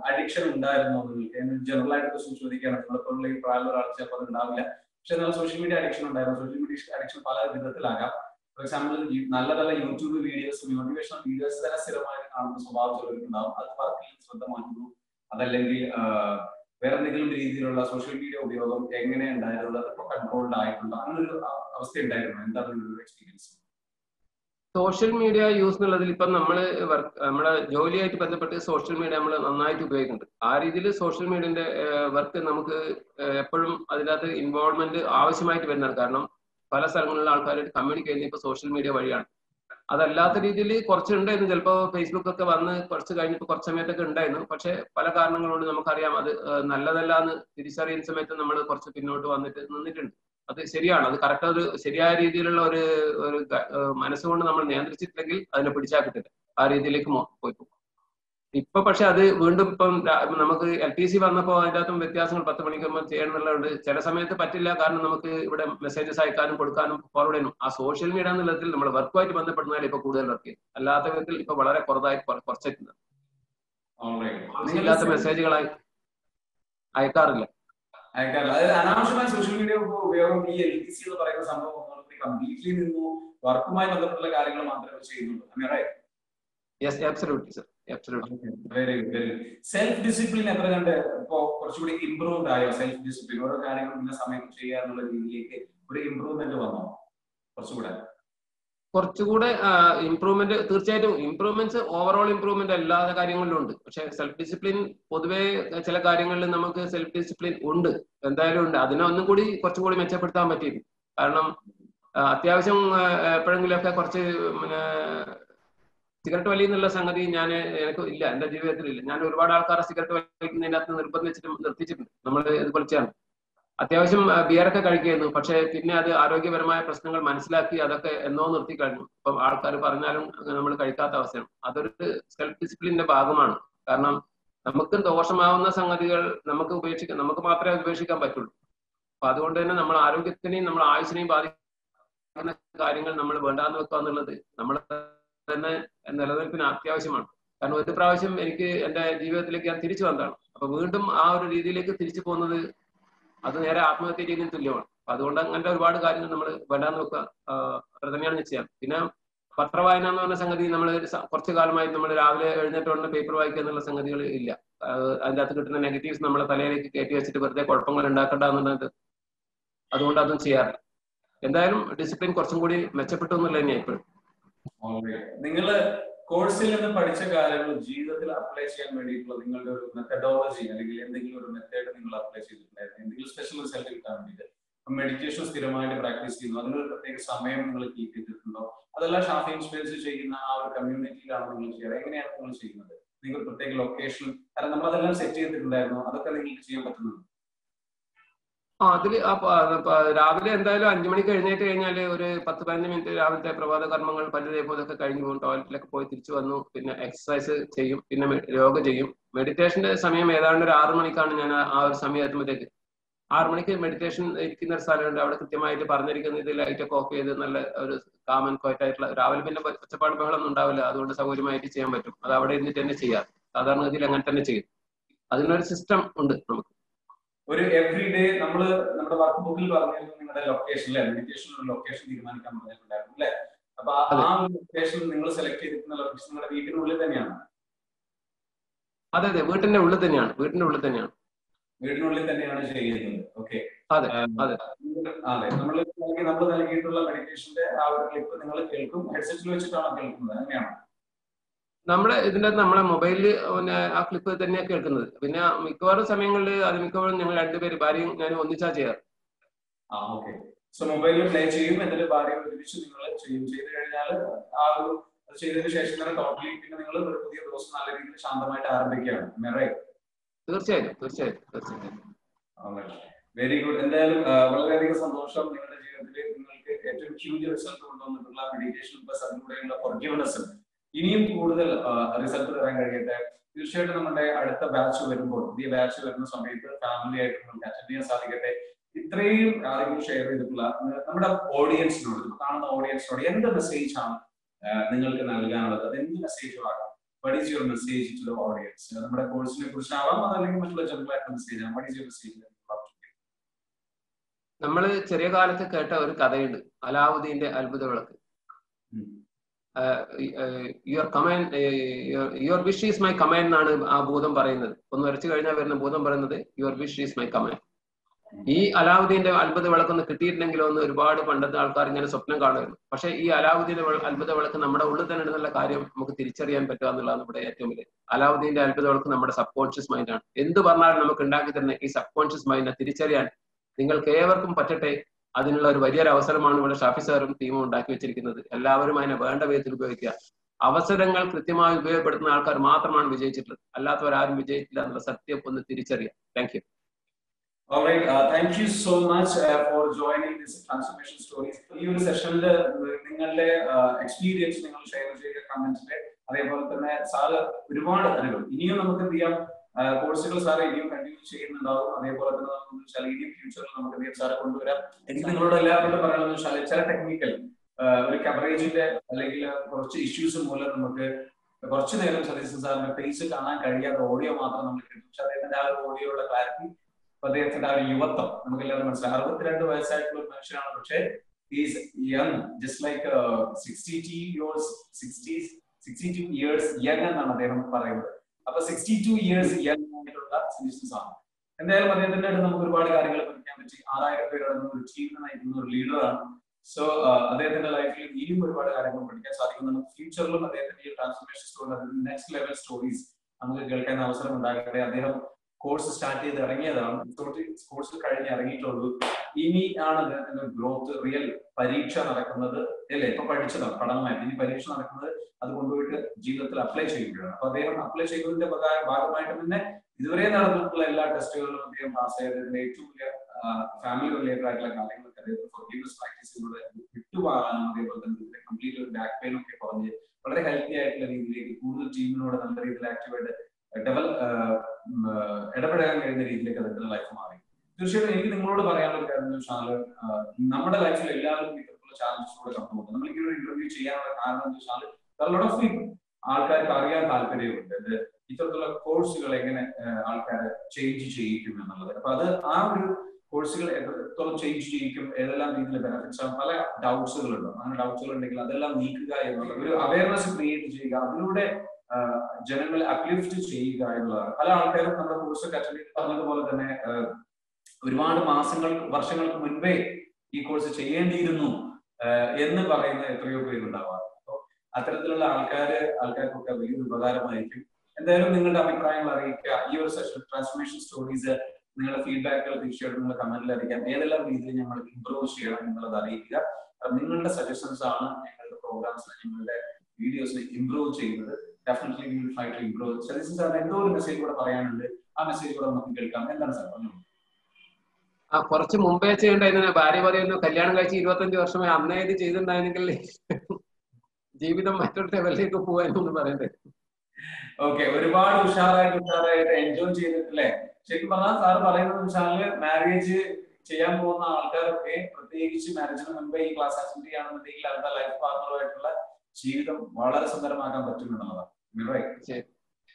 അഡിക്ഷൻ ഉണ്ടായിരുന്നു എന്ന് ജനറൽ ആയിട്ട് ക്വസ്റ്റ്യൻ ചോദിക്കുകയാണ്. നിങ്ങളിപ്പോൾ ഈ പ്രായമുള്ള ഒരാൾ ചിലപ്പോൾ ഉണ്ടാവില്ല. പക്ഷെ എന്നാൽ സോഷ്യൽ മീഡിയ അഡിക്ഷൻ ഉണ്ടായിരുന്നു. സോഷ്യൽ മീഡിയ അഡിക്ഷൻ പല വിധത്തിലാകാം. ഫോർ എക്സാമ്പിൾ നല്ല നല്ല യൂട്യൂബ് വീഡിയോസ് മോട്ടിവേഷണൽ വീഡിയോസ് തന്നെ സ്ഥിരമായി കാണുന്ന സ്വഭാവം ചിലർക്കുണ്ടാവും അത് വർക്കിൽ ശ്രദ്ധ മാറ്റുന്നു. അതല്ലെങ്കിൽ വേറെ എന്തെങ്കിലും രീതിയിലുള്ള സോഷ്യൽ മീഡിയ ഉപയോഗം എങ്ങനെ ഉണ്ടായിരുന്നുള്ളത് കൺട്രോൾഡ് ആയിട്ടുള്ള അങ്ങനെ ഒരു അവസ്ഥ ഉണ്ടായിരുന്നു. എന്താണ് എക്സ്പീരിയൻസ് സോഷ്യൽ മീഡിയ യൂസ് എന്നുള്ളതിൽ ഇപ്പം നമ്മൾ വർക്ക് നമ്മുടെ ജോലിയായിട്ട് ബന്ധപ്പെട്ട് സോഷ്യൽ മീഡിയ നമ്മൾ നന്നായിട്ട് ഉപയോഗിക്കുന്നുണ്ട്. ആ രീതിയിൽ സോഷ്യൽ മീഡിയന്റെ വർക്ക് നമുക്ക് എപ്പോഴും അതിനകത്ത് ഇൻവോൾവ്മെന്റ് ആവശ്യമായിട്ട് വരുന്നത് കാരണം പല സ്ഥലങ്ങളിലുള്ള ആൾക്കാരായിട്ട് കമ്മ്യൂണിക്കേറ്റ് ചെയ്യുന്നത് സോഷ്യൽ മീഡിയ വഴിയാണ്. അതല്ലാത്ത രീതിയിൽ കുറച്ചുണ്ടായിരുന്നു. ചിലപ്പോൾ ഫേസ്ബുക്ക് ഒക്കെ വന്ന് കുറച്ച് കഴിഞ്ഞപ്പോൾ കുറച്ച് സമയത്തൊക്കെ ഉണ്ടായിരുന്നു. പക്ഷെ പല കാരണങ്ങൾ കൊണ്ട് നമുക്കറിയാം അത് നല്ലതല്ല എന്ന് തിരിച്ചറിയുന്ന സമയത്ത് നമ്മൾ കുറച്ച് പിന്നോട്ട് വന്നിട്ട് നിന്നിട്ടുണ്ട്. അത് ശരിയാണ്. അത് കറക്റ്റ് ഒരു ശരിയായ രീതിയിലുള്ള ഒരു ഒരു മനസ്സുകൊണ്ട് നമ്മൾ നിയന്ത്രിച്ചിട്ടില്ലെങ്കിൽ അതിനെ പിടിച്ചാൽ കിട്ടില്ല. ആ രീതിയിലേക്ക് പോയി പോകും. ഇപ്പൊ പക്ഷെ അത് വീണ്ടും ഇപ്പം നമുക്ക് എൽ ടി സി വന്നപ്പോൾ അതിന്റെ അകത്തും വ്യത്യാസങ്ങൾ പത്ത് മണിക്കുമ്പോൾ ചെയ്യണമെന്നുള്ളതുകൊണ്ട് ചില സമയത്ത് പറ്റില്ല. കാരണം നമുക്ക് ഇവിടെ മെസ്സേജസ് അയക്കാനും കൊടുക്കാനും ഫോർവേഡ് ചെയ്യണം ആ സോഷ്യൽ മീഡിയ എന്നുള്ളതിൽ നമ്മൾ വർക്കുമായിട്ട് ബന്ധപ്പെടുന്നതിൽ ഇപ്പൊ കൂടുതൽ വർക്ക് ചെയ്യും അല്ലാത്ത വിധത്തിൽ ഇപ്പൊ വളരെ കുറവായി കുറച്ചിട്ടുണ്ട്. ആവശ്യമില്ലാത്ത മെസ്സേജുകളായി അയക്കാറില്ല. അയക്കാറില്ല അനാവശ്യമായ സോഷ്യൽ മീഡിയ ഉപയോഗം ഈ എൽ ടി സി എന്ന് പറയുന്ന സംഭവം കംപ്ലീറ്റ്ലി നിന്നു വർക്കുമായി ബന്ധപ്പെട്ടുള്ള കാര്യങ്ങൾ മാത്രമേ ചെയ്യുന്നുള്ളൂ. സെൽഫ് ഡിസിപ്ലിൻ എത്ര കണ്ട് ഇപ്പോ കുറച്ചുകൂടി ഇംപ്രൂവ്ഡ് ആയോ? സെൽഫ് ഡിസിപ്ലിൻ ഓരോ കാര്യങ്ങളും ഇന്ന സമയത്ത് ചെയ്യാനുള്ള രീതിയിലേക്ക് ഒരു ഇംപ്രൂവ്മെന്റ് വന്നോ? കുറച്ചുകൂടെ. കുറച്ചുകൂടെ ഇംപ്രൂവ്മെന്റ് തീർച്ചയായിട്ടും ഇംപ്രൂവ്മെന്റ്സ് ഓവറോൾ ഇംപ്രൂവ്മെന്റ് എല്ലാ കാര്യങ്ങളിലും ഉണ്ട് പക്ഷെ സെൽഫ് ഡിസിപ്ലിൻ പൊതുവെ ചില കാര്യങ്ങളിൽ നമുക്ക് സെൽഫ് ഡിസിപ്ലിൻ ഉണ്ട്. എന്തായാലും ഉണ്ട്. അതിനെ ഒന്നും കൂടി കുറച്ചും കൂടി മെച്ചപ്പെടുത്താൻ പറ്റിയിരുന്നു കാരണം അത്യാവശ്യം എപ്പോഴെങ്കിലുമൊക്കെ കുറച്ച് പിന്നെ സിഗരറ്റ് വലിയെന്നുള്ള സംഗതി ഞാൻ എനിക്ക് ഇല്ല. എന്റെ ജീവിതത്തിൽ ഇല്ല. ഞാൻ ഒരുപാട് ആൾക്കാരെ സിഗരറ്റ് വലിക്കുന്നതിനകത്ത് നിർബന്ധിച്ചിട്ട് നിർത്തിച്ചിട്ടുണ്ട് നമ്മൾ ഇതുപോലെ ചെയ്യണം അത്യാവശ്യം ബിയറൊക്കെ കഴിക്കുന്നു പക്ഷെ പിന്നെ അത് ആരോഗ്യപരമായ പ്രശ്നങ്ങൾ മനസ്സിലാക്കി അതൊക്കെ എന്നോ നിർത്തി കഴിഞ്ഞു. ഇപ്പം ആൾക്കാർ പറഞ്ഞാലും നമ്മൾ കഴിക്കാത്ത അവസ്ഥയാണ്. അതൊരു സെൽഫ് ഡിസിപ്ലിന്റെ ഭാഗമാണ്. കാരണം നമുക്ക് ദോഷമാവുന്ന സംഗതികൾ നമുക്ക് ഉപേക്ഷിക്കാം നമുക്ക് മാത്രമേ ഉപേക്ഷിക്കാൻ പറ്റുള്ളൂ. അപ്പൊ അതുകൊണ്ട് തന്നെ നമ്മൾ ആരോഗ്യത്തിനെയും നമ്മൾ ആയുസിനെയും ബാധിക്കുന്ന കാര്യങ്ങൾ നമ്മൾ വേണ്ടാന്ന് വെക്കുക എന്നുള്ളത് നമ്മൾ തന്നെ നിലനിൽപ്പിന് അത്യാവശ്യമാണ്. കാരണം ഒരു പ്രാവശ്യം എനിക്ക് എന്റെ ജീവിതത്തിലേക്ക് ഞാൻ തിരിച്ചു വന്നതാണ്. അപ്പൊ വീണ്ടും ആ ഒരു രീതിയിലേക്ക് തിരിച്ചു പോകുന്നത് അത് നേരെ ആത്മഹത്യ ചെയ്യുന്നതിന് തുല്യമാണ്. അപ്പൊ അതുകൊണ്ട് അങ്ങനത്തെ ഒരുപാട് കാര്യങ്ങൾ നമ്മൾ വേണ്ടാന്ന് നോക്കുക അത് തന്നെയാണ് ചെയ്യാം പിന്നെ പത്രവായന എന്ന് പറഞ്ഞ സംഗതി നമ്മൾ കുറച്ചു കാലമായി നമ്മൾ രാവിലെ എഴുന്നേറ്റ് ഉടനെ പേപ്പർ വായിക്കുക എന്നുള്ള സംഗതികൾ ഇല്ല. അതിന്റെ അകത്ത് കിട്ടുന്ന നെഗറ്റീവ്സ് നമ്മളെ തലയിലേക്ക് കയറ്റി വെച്ചിട്ട് വെറുതെ കുഴപ്പങ്ങൾ ഉണ്ടാക്കണ്ട എന്നുള്ളത് അതുകൊണ്ട് അതും ചെയ്യാറില്ല. എന്തായാലും ഡിസിപ്ലിൻ കുറച്ചും കൂടി മെച്ചപ്പെട്ടു എന്നുള്ളത് തന്നെയാണ് ഇപ്പോഴും. നിങ്ങൾ കോഴ്സിൽ നിന്ന് പഠിച്ച കാര്യങ്ങൾ ജീവിതത്തിൽ അപ്ലൈ ചെയ്യാൻ വേണ്ടിയിട്ടുള്ള നിങ്ങളുടെ ഒരു മെത്തഡോളജി അല്ലെങ്കിൽ എന്തെങ്കിലും ഒരു മെത്തേഡ് നിങ്ങൾ അപ്ലൈ ചെയ്തിട്ടുണ്ടായിരുന്നു. എന്തെങ്കിലും സ്പെഷ്യൽ റിസൾട്ട് കിട്ടാൻ വേണ്ടിയിട്ട്. മെഡിറ്റേഷൻ സ്ഥിരമായിട്ട് പ്രാക്ടീസ് ചെയ്യുന്നു. അതിനൊരു പ്രത്യേക സമയം നിങ്ങൾ കീപ്പ് ചെയ്തിട്ടുണ്ടോ? അതല്ല ഷാഫി ഇൻസ്പയർസ് ചെയ്യുന്ന ആ ഒരു കമ്മ്യൂണിറ്റിയിലാണ് നിങ്ങൾ ചെയ്യാറ് എങ്ങനെയാണ് നിങ്ങൾ ചെയ്യുന്നത്? നിങ്ങൾ പ്രത്യേക ലൊക്കേഷൻ കാരണം നമ്മൾ അതെല്ലാം സെറ്റ് ചെയ്തിട്ടുണ്ടായിരുന്നു. അതൊക്കെ നിങ്ങൾക്ക് ചെയ്യാൻ പറ്റുന്നുണ്ട്? ആ അതിൽ രാവിലെ എന്തായാലും അഞ്ചു മണി എഴുന്നേറ്റ് കഴിഞ്ഞാൽ ഒരു പത്ത് പതിനഞ്ച് മിനിറ്റ് രാവിലത്തെ പ്രഭാത കർമ്മങ്ങൾ പല്ലുതേപ്പോതൊക്കെ കഴിഞ്ഞു പോകും. ടോയ്ലറ്റിലൊക്കെ പോയി തിരിച്ചു വന്നു പിന്നെ എക്സസൈസ് ചെയ്യും പിന്നെ യോഗ ചെയ്യും. മെഡിറ്റേഷന്റെ സമയം ഏതാണ്ട് ഒരു ആറു മണിക്കാണ് ഞാൻ ആ ഒരു സമയം എത്തുമ്പോഴത്തേക്ക്. ആറു മണിക്ക് മെഡിറ്റേഷൻ ഇരിക്കുന്ന ഒരു സ്ഥലമുണ്ട്. അവിടെ കൃത്യമായിട്ട് പറഞ്ഞിരിക്കുന്ന ഇത് ലൈറ്റ് ഒക്കെ ഓഫ് ചെയ്ത് നല്ല ഒരു കാമൻ ആയിട്ടുള്ള രാവിലെ പിന്നെ ഒച്ചപ്പാട് ബഹളമൊന്നും ഉണ്ടാവില്ല. അതുകൊണ്ട് സൗകര്യമായിട്ട് ചെയ്യാൻ പറ്റും. അത് അവിടെ ഇരുന്നിട്ട് തന്നെ ചെയ്യാം. സാധാരണ ഗതിയിൽ അങ്ങനെ തന്നെ ചെയ്യും. അതിനൊരു സിസ്റ്റം ഉണ്ട് നമുക്ക്. ഒരു എവറി ഡേ നമ്മൾ നമ്മുടെ വർക്ക് ബുക്കിൽ പറഞ്ഞിരുന്നു നിങ്ങളുടെ ലൊക്കേഷൻ അല്ലെ മെഡിറ്റേഷൻ ഒരു ലൊക്കേഷൻ തീരുമാനിക്കാൻ പറഞ്ഞിട്ടുണ്ടായിരുന്നു അല്ലെ? അപ്പൊ ആ ലൊക്കേഷൻ നിങ്ങൾ സെലക്ട് ചെയ്തിരിക്കുന്ന ലൊക്കേഷൻ നിങ്ങളുടെ വീട്ടിനുള്ളിൽ തന്നെയാണ്. അതെ അതെ. വീട്ടിന്റെ ഉള്ളിൽ തന്നെയാണ്. വീട്ടിന്റെ ഉള്ളിൽ തന്നെയാണ്. വീടിനുള്ളിൽ തന്നെയാണ് ചെയ്യുന്നത് ഓക്കെ അതെ അതെ. അതെ. നമ്മൾ നമ്മൾ നൽകിയിട്ടുള്ള മെഡിറ്റേഷന്റെ ആ ഒരു ക്ലിപ്പ് നിങ്ങൾ കേൾക്കും. ഹെഡ്സെറ്റിൽ വെച്ചിട്ടാണ് കേൾക്കുന്നത്. അങ്ങനെയാണ്. നമ്മളെ ഇതിന്റെ നമ്മളെ മൊബൈലിൽ പിന്നെ ആ ക്ലിപ്പ് തന്നെയാണ് കേൾക്കുന്നത്. പിന്നെ മിക്കവാറും സമയങ്ങളിൽ അത് മിക്കവാറും ഞങ്ങൾ രണ്ടുപേര് ഭാര്യയും ഞാനും ഒന്നിച്ചാ ചെയ്യാറ്. ആ ഓക്കെ സോ മൊബൈലിൽ പ്ലേ ചെയ്യും എന്നിട്ട് ഭാര്യ ഒരുമിച്ച് നിങ്ങൾ ചെയ്യും. ചെയ്ത് കഴിഞ്ഞാൽ ആ ഒരു അത് ചെയ്തതിന് ശേഷം തന്നെ ടോട്ടലി പിന്നെ നിങ്ങൾ ഒരു പുതിയ ദിവസം നല്ല രീതിയിൽ ശാന്തമായിട്ട് ആരംഭിക്കുകയാണ്. റൈറ്റ് തീർച്ചയായിട്ടും തീർച്ചയായിട്ടും തീർച്ചയായിട്ടും. വെരി ഗുഡ് എന്തായാലും വളരെയധികം സന്തോഷം നിങ്ങളുടെ ജീവിതത്തിൽ നിങ്ങൾക്ക് ഏറ്റവും ഹ്യൂജ് റിസൾട്ട് കൊണ്ടുവന്നിട്ടുള്ള മെഡിറ്റേഷൻ പ്ലസ് അതിലൂടെയുള്ള ഫോർഗിവ്നെസ് ഇനിയും കൂടുതൽ റിസൾട്ട് തരാൻ കഴിയട്ടെ. തീർച്ചയായിട്ടും നമ്മുടെ അടുത്ത ബാച്ച് വരുമ്പോൾ പുതിയ ബാച്ച് വരുന്ന സമയത്ത് ഫാമിലി ആയിട്ട് നമുക്ക് അറ്റൻഡ് ചെയ്യാൻ സാധിക്കട്ടെ. ഇത്രയും കാര്യങ്ങൾ ഷെയർ ചെയ്തിട്ടുള്ള നമ്മുടെ ഓഡിയൻസിനോട് കാണുന്ന ഓഡിയൻസിനോട് എന്ത് മെസ്സേജ് ആണ് നിങ്ങൾക്ക് നൽകാനുള്ളത്? അത് എന്ത് മെസ്സേജും ആകാം? Is your message to the audience നമ്മുടെ കോഴ്സിനെ കുറിച്ചാവാം അതല്ലെങ്കിൽ മറ്റുള്ള ജനറൽ ആയിട്ടുള്ള മെസ്സേജ് ആണ്. വട്ട് ഈസ് യുവർ മെസ്സേജ് നമ്മൾ ചെറിയ കാലത്ത് കേട്ട ഒരു കഥയുണ്ട് അലാവുദ്ദീന്റെ അത്ഭുത വിളക്ക് your command your wish is my command എന്നാണ് ആ ഭൂതം പറയുന്നത്. ഒന്ന് വരച്ചു കഴിഞ്ഞാൽ വരുന്ന ഭൂതം പറയുന്നത് your wish is my command ഈ അലാവുദ്ദീന്റെ അത്ഭുത വിളക്കൊന്ന് കിട്ടിയിട്ടില്ലെങ്കിലോ എന്ന് ഒരുപാട് പണ്ടത്തെ ആൾക്കാർ ഇങ്ങനെ സ്വപ്നം കാണുമായിരുന്നു. പക്ഷേ ഈ അലാവുദ്ദീന്റെ അത്ഭുത വിളക്ക് നമ്മുടെ ഉള്ളിൽ തന്നെ ഉണ്ടെന്നുള്ള കാര്യം നമുക്ക് തിരിച്ചറിയാൻ പറ്റുക എന്നുള്ളതാണ് നമ്മുടെ ഏറ്റവും വലിയ. അലാവുദ്ദീന്റെ അത്ഭുത വിളക്ക് നമ്മുടെ സബ് കോൺഷ്യസ് മൈൻഡാണ് എന്ത് പറഞ്ഞാലും നമുക്ക് ഉണ്ടാക്കി തരുന്ന ഈ സബ് കോൺഷ്യസ് മൈൻഡിനെ തിരിച്ചറിയാൻ നിങ്ങൾക്ക് ഏവർക്കും പറ്റട്ടെ? അതിനുള്ള ഒരു വലിയൊരു അവസരമാണ് ഇവിടെ ഷാഫി സാറും ടീമും ഉണ്ടാക്കി വെച്ചിരിക്കുന്നത്. എല്ലാവരും അതിനെ വേണ്ട വിധത്തിൽ ഉപയോഗിക്കുക. അവസരങ്ങൾ കൃത്യമായി ഉപയോഗപ്പെടുത്തുന്ന ആൾക്കാർ മാത്രമാണ് വിജയിച്ചിട്ടുള്ളത്. അല്ലാത്തവരാരും വിജയിച്ചില്ല എന്നുള്ള സത്യം ഒന്ന് തിരിച്ചറിയാം. Thank you All right, uh, uh, joining this transformation stories. ഈ ഒരു നിങ്ങളുടെ എക്സ്പീരിയൻസ് നിങ്ങൾ ഷെയർ ചെയ്യുക കമന്റ്സിൽ അതേപോലെ തന്നെ സാറ് ഒരുപാട് അറിവ്. ഇനിയും നമുക്ക് എന്ത് ചെയ്യാം? കോഴ്സുകൾ സാർ ഇനിയും കണ്ടിന്യൂ ചെയ്യുന്നുണ്ടാവും. അതേപോലെ തന്നെ നമുക്ക് ഇനിയും ഫ്യൂച്ചറിൽ നമുക്ക് എന്തെങ്കിലും സാറെ കൊണ്ടുവരാം. എനിക്ക് നിങ്ങളോട് എല്ലാവരോടും പറയാനുള്ളത് വെച്ചാൽ ചില ടെക്നിക്കൽ ഒരു കവറേജിന്റെ അല്ലെങ്കിൽ കുറച്ച് ഇഷ്യൂസ് മൂലം നമുക്ക് കുറച്ചു നേരം സതീശൻ സാറിന്റെ ഫേസ് കാണാൻ കഴിയാത്ത ഓഡിയോ മാത്രം നമ്മൾ കിട്ടും പക്ഷെ അദ്ദേഹത്തിന്റെ ആ ഒരു ഓഡിയോയുടെ ക്ലാരിറ്റി അദ്ദേഹത്തിന്റെ ആ ഒരു യുവത്വം നമുക്ക് എല്ലാവരും മനസ്സിലായി. അറുപത്തിരണ്ട് വയസ്സായിട്ടുള്ള ഒരു മനുഷ്യനാണ്. പക്ഷേ is young just like sixty two years sixty sixty two years young എന്നാണ് അദ്ദേഹം പറയുന്നത്. അപ്പൊ സിക്സ്റ്റി ടു ഇയേഴ്സ് യങ് ആയിട്ടുള്ള ആണ് എന്തായാലും അദ്ദേഹത്തിന്റെ അടുത്ത് നമുക്ക് ഒരുപാട് കാര്യങ്ങൾ പഠിക്കാൻ പറ്റി. ആറായിരം പേരടങ്ങുന്ന ഒരു ടീം നയിക്കുന്ന ഒരു ലീഡറാണ് സോ അദ്ദേഹത്തിന്റെ ലൈഫിൽ ഇനിയും ഒരുപാട് കാര്യങ്ങൾ പഠിക്കാൻ സാധിക്കുന്നുണ്ട്. ഫ്യൂച്ചറിലും അദ്ദേഹത്തിന്റെ ഈ transformation story next level stories നമുക്ക് കേൾക്കാൻ അവസരം ഉണ്ടാകട്ടെ. അദ്ദേഹം കോഴ്സ് സ്റ്റാർട്ട് ചെയ്ത് ഇറങ്ങിയതാണ്. കോഴ്സ് കഴിഞ്ഞ് ഇറങ്ങിയിട്ടുള്ളൂ. ഇനി ആണ് അദ്ദേഹത്തിന്റെ ഗ്രോത്ത് റിയൽ പരീക്ഷ നടക്കുന്നത്. അല്ലേ? ഇപ്പൊ പഠിച്ചതാണ് പഠനമായിട്ട് ഇനി പരീക്ഷ നടക്കുന്നത് അത് കൊണ്ടുപോയിട്ട് ജീവിതത്തിൽ അപ്ലൈ ചെയ്യുമ്പോഴാണ്. അപ്പൊ അദ്ദേഹം അപ്ലൈ ചെയ്യുന്നതിന്റെ ഭാഗ- ഭാഗമായിട്ട് തന്നെ ഇതുവരെ നടന്നിട്ടുള്ള എല്ലാ ടെസ്റ്റുകളിലും അദ്ദേഹം പാസ് ചെയ്തതിന്റെ ഏറ്റവും വലിയ ഫാമിലി റിലേറ്റഡ് ആയിട്ടുള്ള കാര്യങ്ങളൊക്കെ അദ്ദേഹത്തിന് പ്രാക്ടീസിലൂടെ വിട്ടുപോകാനും അതേപോലെ തന്നെ കംപ്ലീറ്റ് ഒരു ബാക്ക് പെയിൻ ഒക്കെ കുറഞ്ഞ് വളരെ ഹെൽത്തി ആയിട്ടുള്ള രീതിയിലേക്ക് കൂടുതൽ ടീമിനോട് നല്ല രീതിയിൽ ആക്റ്റീവായിട്ട് ഡെവൽ ഇടപെടാൻ കഴിയുന്ന രീതിയിലേക്ക് അദ്ദേഹത്തിന്റെ ലൈഫ് മാറി. തീർച്ചയായിട്ടും എനിക്ക് നിങ്ങളോട് പറയാനുള്ള കാര്യം നമ്മുടെ ലൈഫിൽ എല്ലാവരും ഇത്തരത്തിലുള്ള ചാലഞ്ചസിലൂടെ കടന്നുപോകും നമ്മൾ ഈ ഒരു ഇന്റർവ്യൂ ചെയ്യാനുള്ള കാരണം എന്ന് വെച്ചാൽ ലോട്ട് ഓഫ് പീപ്പിൾ ആൾക്കാർക്ക് അറിയാൻ താല്പര്യമുണ്ട്. ഇത് ഇത്തരത്തിലുള്ള കോഴ്സുകൾ എങ്ങനെ ആൾക്കാർ ചേഞ്ച് ചെയ്യിക്കും എന്നുള്ളത്. അപ്പൊ അത് ആ ഒരു കോഴ്സുകൾ എത്രത്തോളം ചേഞ്ച് ചെയ്യിക്കും ഏതെല്ലാം രീതിയിൽ ബെനിഫിറ്റ്സ് ആണ് പല ഡൗട്ട്സുകൾ ഉണ്ട് അങ്ങനെ ഡൗട്ട്സുകൾ ഉണ്ടെങ്കിൽ അതെല്ലാം നീക്കുക എന്നുള്ള ഒരു അവയർനെസ് ക്രിയേറ്റ് ചെയ്യുക അതിലൂടെ ജനങ്ങളെ അപ്ലിഫ്റ്റ് ചെയ്യുക എന്നുള്ളതാണ്. പല ആൾക്കാരും നമ്മുടെ കോഴ്സൊക്കെ അറ്റൻഡ് ചെയ്ത് പറഞ്ഞതുപോലെ തന്നെ ഒരുപാട് മാസങ്ങൾക്ക് വർഷങ്ങൾക്ക് മുൻപേ ഈ കോഴ്സ് ചെയ്യേണ്ടിയിരുന്നു. എന്ന് പറയുന്ന എത്രയോ പേരുണ്ടാവാറ് അപ്പോൾ അത്തരത്തിലുള്ള ആൾക്കാര് ആൾക്കാർക്കൊക്കെ വലിയൊരു ഉപകാരമായിരിക്കും. എന്തായാലും നിങ്ങളുടെ അഭിപ്രായങ്ങൾ അറിയിക്കുക. ഈ ഒരു സെഷൻ ട്രാൻസ്ഫോർമേഷൻ സ്റ്റോറീസ് നിങ്ങളുടെ ഫീഡ്ബാക്കുകൾ തീർച്ചയായിട്ടും നിങ്ങൾ കമന്റിൽ അറിയിക്കാം. ഏതെല്ലാം രീതിയിൽ ഞങ്ങൾ ഇംപ്രൂവ് ചെയ്യണം എന്നുള്ളത് അറിയിക്കുക. നിങ്ങളുടെ സജഷൻസ് ആണ് ഞങ്ങളുടെ പ്രോഗ്രാംസ് ഞങ്ങളുടെ വീഡിയോസ് ഇംപ്രൂവ് ചെയ്യുന്നത്. ഡെഫിനറ്റ്ലി വിൽ ഇംപ്രൂവ് സജഷൻസ് ആണ് എന്തോ ഒരു മെസ്സേജ് കൂടെ പറയാനുണ്ട്. ആ മെസ്സേജ് കൂടെ നമുക്ക് കേൾക്കാം. എന്താണ് സാർ? പറഞ്ഞു ആ കുറച്ച് മുമ്പേ ചെയ്യണ്ടായിരുന്നു ഭാര്യ പറയുന്നു കല്യാണം കഴിച്ച് ഇരുപത്തഞ്ച് വർഷമായി അന്നേ ഇത് ചെയ്തിട്ടുണ്ടായിരുന്നെങ്കിൽ ജീവിതം മറ്റൊരു ലെവലിലേക്ക് പോവാനൊന്നും പറയണ്ടേ ഓക്കെ ഒരുപാട് ഉഷാറായിട്ട് ഉഷാറായിട്ട് എൻജോയ് ചെയ്തിട്ടില്ലേ? ശരിക്കും പറഞ്ഞാൽ സാർ പറയുന്നത് വെച്ചാൽ മാരേജ് ചെയ്യാൻ പോകുന്ന ആൾക്കാരൊക്കെ പ്രത്യേകിച്ച് മാരേജിന് മുമ്പേ ഈ ക്ലാസ് അറ്റൻഡ് ചെയ്യുകയാണെന്നുണ്ടെങ്കിൽ അവരുടെ ലൈഫ് പാർട്ണറുമായിട്ടുള്ള ജീവിതം വളരെ സുന്ദരമാക്കാൻ പറ്റും എന്നുള്ളതാണ്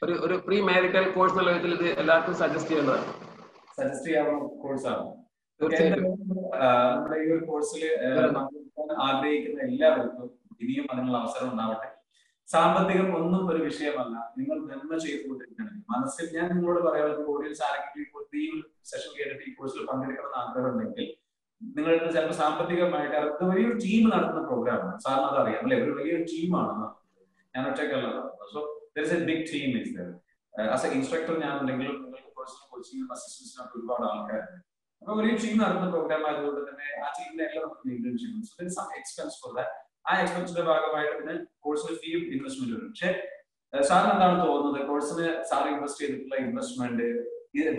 ഒരു ഒരു പ്രീ മാരിറ്റൽ കോഴ്സ് എന്നുള്ള വിധത്തിൽ ഇത് എല്ലാവർക്കും സജസ്റ്റ് ചെയ്യേണ്ടതാണ്. സജസ്റ്റ് ചെയ്യാവുന്ന കോഴ്സാണ് നമ്മുടെ ഈ ഒരു കോഴ്സിൽ ആഗ്രഹിക്കുന്ന എല്ലാവർക്കും ഇനിയും അതിനുള്ള അവസരം ഉണ്ടാവട്ടെ. സാമ്പത്തികം ഒന്നും ഒരു വിഷയമല്ല. നിങ്ങൾ നന്മ ചെയ്തുകൊണ്ടിരിക്കണം. മനസ്സിൽ ഞാൻ നിങ്ങളോട് പറയാൻ ഓഡിയൻസ് ആരെങ്കിലും ഈ സെഷൻ കേട്ടിട്ട് ഈ കോഴ്സിൽ പങ്കെടുക്കണം എന്ന് ആഗ്രഹമുണ്ടെങ്കിൽ നിങ്ങളുടെ ചിലപ്പോൾ സാമ്പത്തികമായിട്ട് അത് വലിയൊരു ടീം നടത്തുന്ന പ്രോഗ്രാമാണ് സാറിന് അത് അറിയാം അല്ലെ? ഒരു വലിയൊരു ടീമാണ് ഞാൻ ഒറ്റയ്ക്കല്ല so there is a big team is there as a instructor ഞാൻ ഉണ്ടെങ്കിലും നിങ്ങൾക്ക് പേഴ്സണൽ കോച്ചിങ് അസിസ്റ്റൻസിനൊക്കെ ഒരുപാട് ആൾക്കാരുണ്ട്. അപ്പൊ ഒരു ടീം നടത്തുന്ന പ്രോഗ്രാം ആയതുകൊണ്ട് തന്നെ ആ ടീമിനെ എല്ലാം നമുക്ക് മെയിന്റെയിൻ ചെയ്യണം. So some expense for that ആ എക്സ്പെൻസിന്റെ ഭാഗമായിട്ട് പിന്നെ കോഴ്സിന് ഫീയും ഇൻവെസ്റ്റ്മെന്റ് വരും. പക്ഷെ സാറിന് എന്താണ് തോന്നുന്നത്? കോഴ്സിന് സാർ ഇൻവെസ്റ്റ് ചെയ്തിട്ടുള്ള ഇൻവെസ്റ്റ്മെന്റ്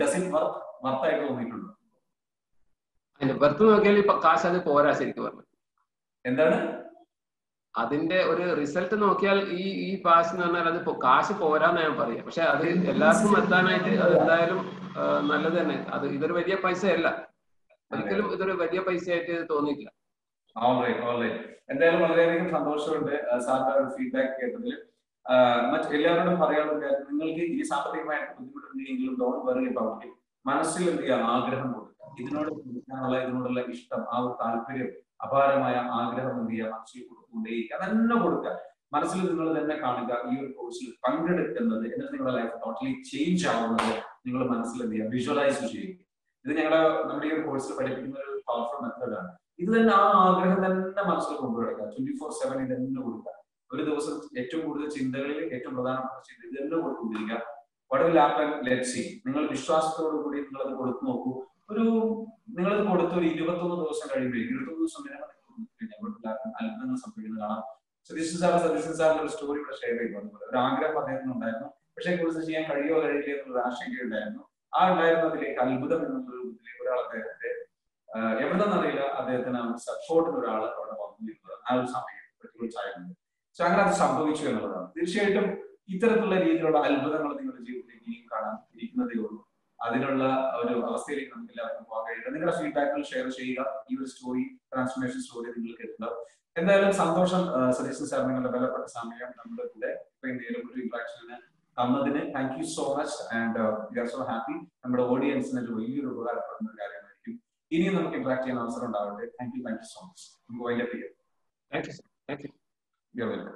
ഡസ് ഇറ്റ് വർത്ത് വർത്തായിട്ട് തോന്നിയിട്ടുണ്ടോ? അതിന്റെ വെറുത്ത് നോക്കിയാൽ ഇപ്പൊ കാശ് അത് പോരാ ശരിക്കും പറഞ്ഞു. എന്താണ്? അതിന്റെ ഒരു റിസൾട്ട് നോക്കിയാൽ ഈ ഈ പാസ് എന്ന് പറഞ്ഞാൽ അത് കാശ് പോരാന്ന് ഞാൻ പറയാം. പക്ഷെ അത് എല്ലാവർക്കും എത്താനായിട്ട് അത് എന്തായാലും നല്ലത് തന്നെ അത് ഇതൊരു വലിയ പൈസയല്ല. ഒരിക്കലും ഇതൊരു വലിയ പൈസയായിട്ട് തോന്നിയിട്ടില്ല. എന്തായാലും വളരെയധികം സന്തോഷമുണ്ട് സാറിന്റെ ഫീഡ്ബാക്ക് കേട്ടതിൽ. മറ്റ് എല്ലാവരോടും പറയാനുള്ള കാര്യം നിങ്ങൾക്ക് ഈ സാമ്പത്തികമായിട്ട് ബുദ്ധിമുട്ടുണ്ടെങ്കിലും ഡോൺ വെറി അബൌട്ട് മനസ്സിൽ എന്ത് ചെയ്യാം? ആഗ്രഹം കൊടുക്കുക ഇതിനോട് കൊടുക്കാനുള്ള ഇതിനോടുള്ള ഇഷ്ടം ആ ഒരു താല്പര്യം അപാരമായ ആഗ്രഹം എന്ത് ചെയ്യുക മനസ്സിൽ കൊടുത്തുകൊണ്ടേയിരിക്കുക അതന്നെ കൊടുക്കുക. മനസ്സിൽ നിങ്ങൾ തന്നെ കാണുക ഈ ഒരു കോഴ്സിൽ പങ്കെടുക്കുന്നത് എന്നിട്ട് നിങ്ങളുടെ ലൈഫ് ടോട്ടലി ചേഞ്ച് ആവുന്നത് നിങ്ങൾ മനസ്സിൽ എന്ത് ചെയ്യുക വിഷ്വലൈസ് ചെയ്യുക. ഇത് ഞങ്ങളുടെ നമ്മുടെ ഈ ഒരു കോഴ്സിൽ പഠിപ്പിക്കുന്ന ഒരു പവർഫുൾ മെത്തേഡാണ് ഇത് തന്നെ ആ ആഗ്രഹം തന്നെ മനസ്സിൽ കൊണ്ടുവരക്കുക ട്വന്റി ഫോർ സെവൻ ഇത് തന്നെ കൊടുക്കുക. ഒരു ദിവസം ഏറ്റവും കൂടുതൽ ചിന്തകളിൽ ഏറ്റവും പ്രധാനപ്പെട്ട ചിന്ത ഇത് തന്നെ കൊടുക്കൊണ്ടിരിക്കുക വടവിൽ ലാപ്പൻ ലെറ്റ്സി നിങ്ങൾ വിശ്വാസത്തോടു കൂടി നിങ്ങൾ അത് കൊടുത്തു നോക്കൂ. ഒരു നിങ്ങൾ നിങ്ങളത് കൊടുത്ത ഒരു ഇരുപത്തൊന്ന് ദിവസം കഴിയുമ്പോൾ ഇരുപത്തൊന്ന് ദിവസം അത്ഭുതങ്ങൾ സംഭവിക്കുന്നത് കാണാം. സതീശൻ സാർ സതീശൻ സാറിന്റെ ഒരു സ്റ്റോറി ഇവിടെ ഷെയർ ചെയ്തു. ഒരു ആഗ്രഹം അദ്ദേഹത്തിന് ഉണ്ടായിരുന്നു പക്ഷെ കുറിച്ച് ചെയ്യാൻ കഴിയുമോ കഴിയില്ല എന്നുള്ള ആശങ്കയുണ്ടായിരുന്നു ആ ഉണ്ടായിരുന്നതിലേക്ക് അത്ഭുതം എന്നുള്ള രൂപത്തിലേക്ക് ഒരാൾ അദ്ദേഹത്തെ എവിടെന്നറിയില്ല അദ്ദേഹത്തിന് സപ്പോർട്ടിന് ഒരാൾ അവിടെ വന്നിരുന്നത്. ആ ഒരു സമയം പറ്റിക്കുറിച്ചായിരുന്നു സോ അങ്ങനെ അത് സംഭവിച്ചു എന്നുള്ളതാണ്. തീർച്ചയായിട്ടും ഇത്തരത്തിലുള്ള രീതിയിലുള്ള അത്ഭുതങ്ങൾ നിങ്ങളുടെ ജീവിതത്തിൽ ഇനിയും കാണാൻ ഇരിക്കുന്നതേ ഉള്ളൂ. അതിനുള്ള ഒരു അവസ്ഥയിലേക്ക് നമുക്ക് എല്ലാവർക്കും പോകാൻ കഴിയില്ല നിങ്ങളുടെ ഫീഡ്ബാക്കുകൾ ഷെയർ ചെയ്യുക. ഈ ഒരു സ്റ്റോറി ട്രാൻസ്ഫോർമേഷൻ സ്റ്റോറി നിങ്ങൾക്ക് എത്തുണ്ടാവും എന്തായാലും സന്തോഷം സതീശൻ സാർ നിങ്ങളുടെ വിലപ്പെട്ട സമയം നമ്മുടെ കൂടെ ഇപ്പൊ എന്തെങ്കിലും ഒരു ഇന്ററാക്ഷന് തന്നതിന് thank you so much and you are so happy നമ്മുടെ ഓഡിയൻസിന് ഒരു വലിയൊരു ഉപകാരപ്പെടുന്ന ഒരു കാര്യമായിരിക്കും. ഇനിയും നമുക്ക് ഇന്ററാക്ട് ചെയ്യാൻ അവസരം ഉണ്ടാവട്ടെ. Thank you thank you so much നമുക്ക് വൈൻഡപ്പ് ചെയ്യാം. Thank you thank you you welcome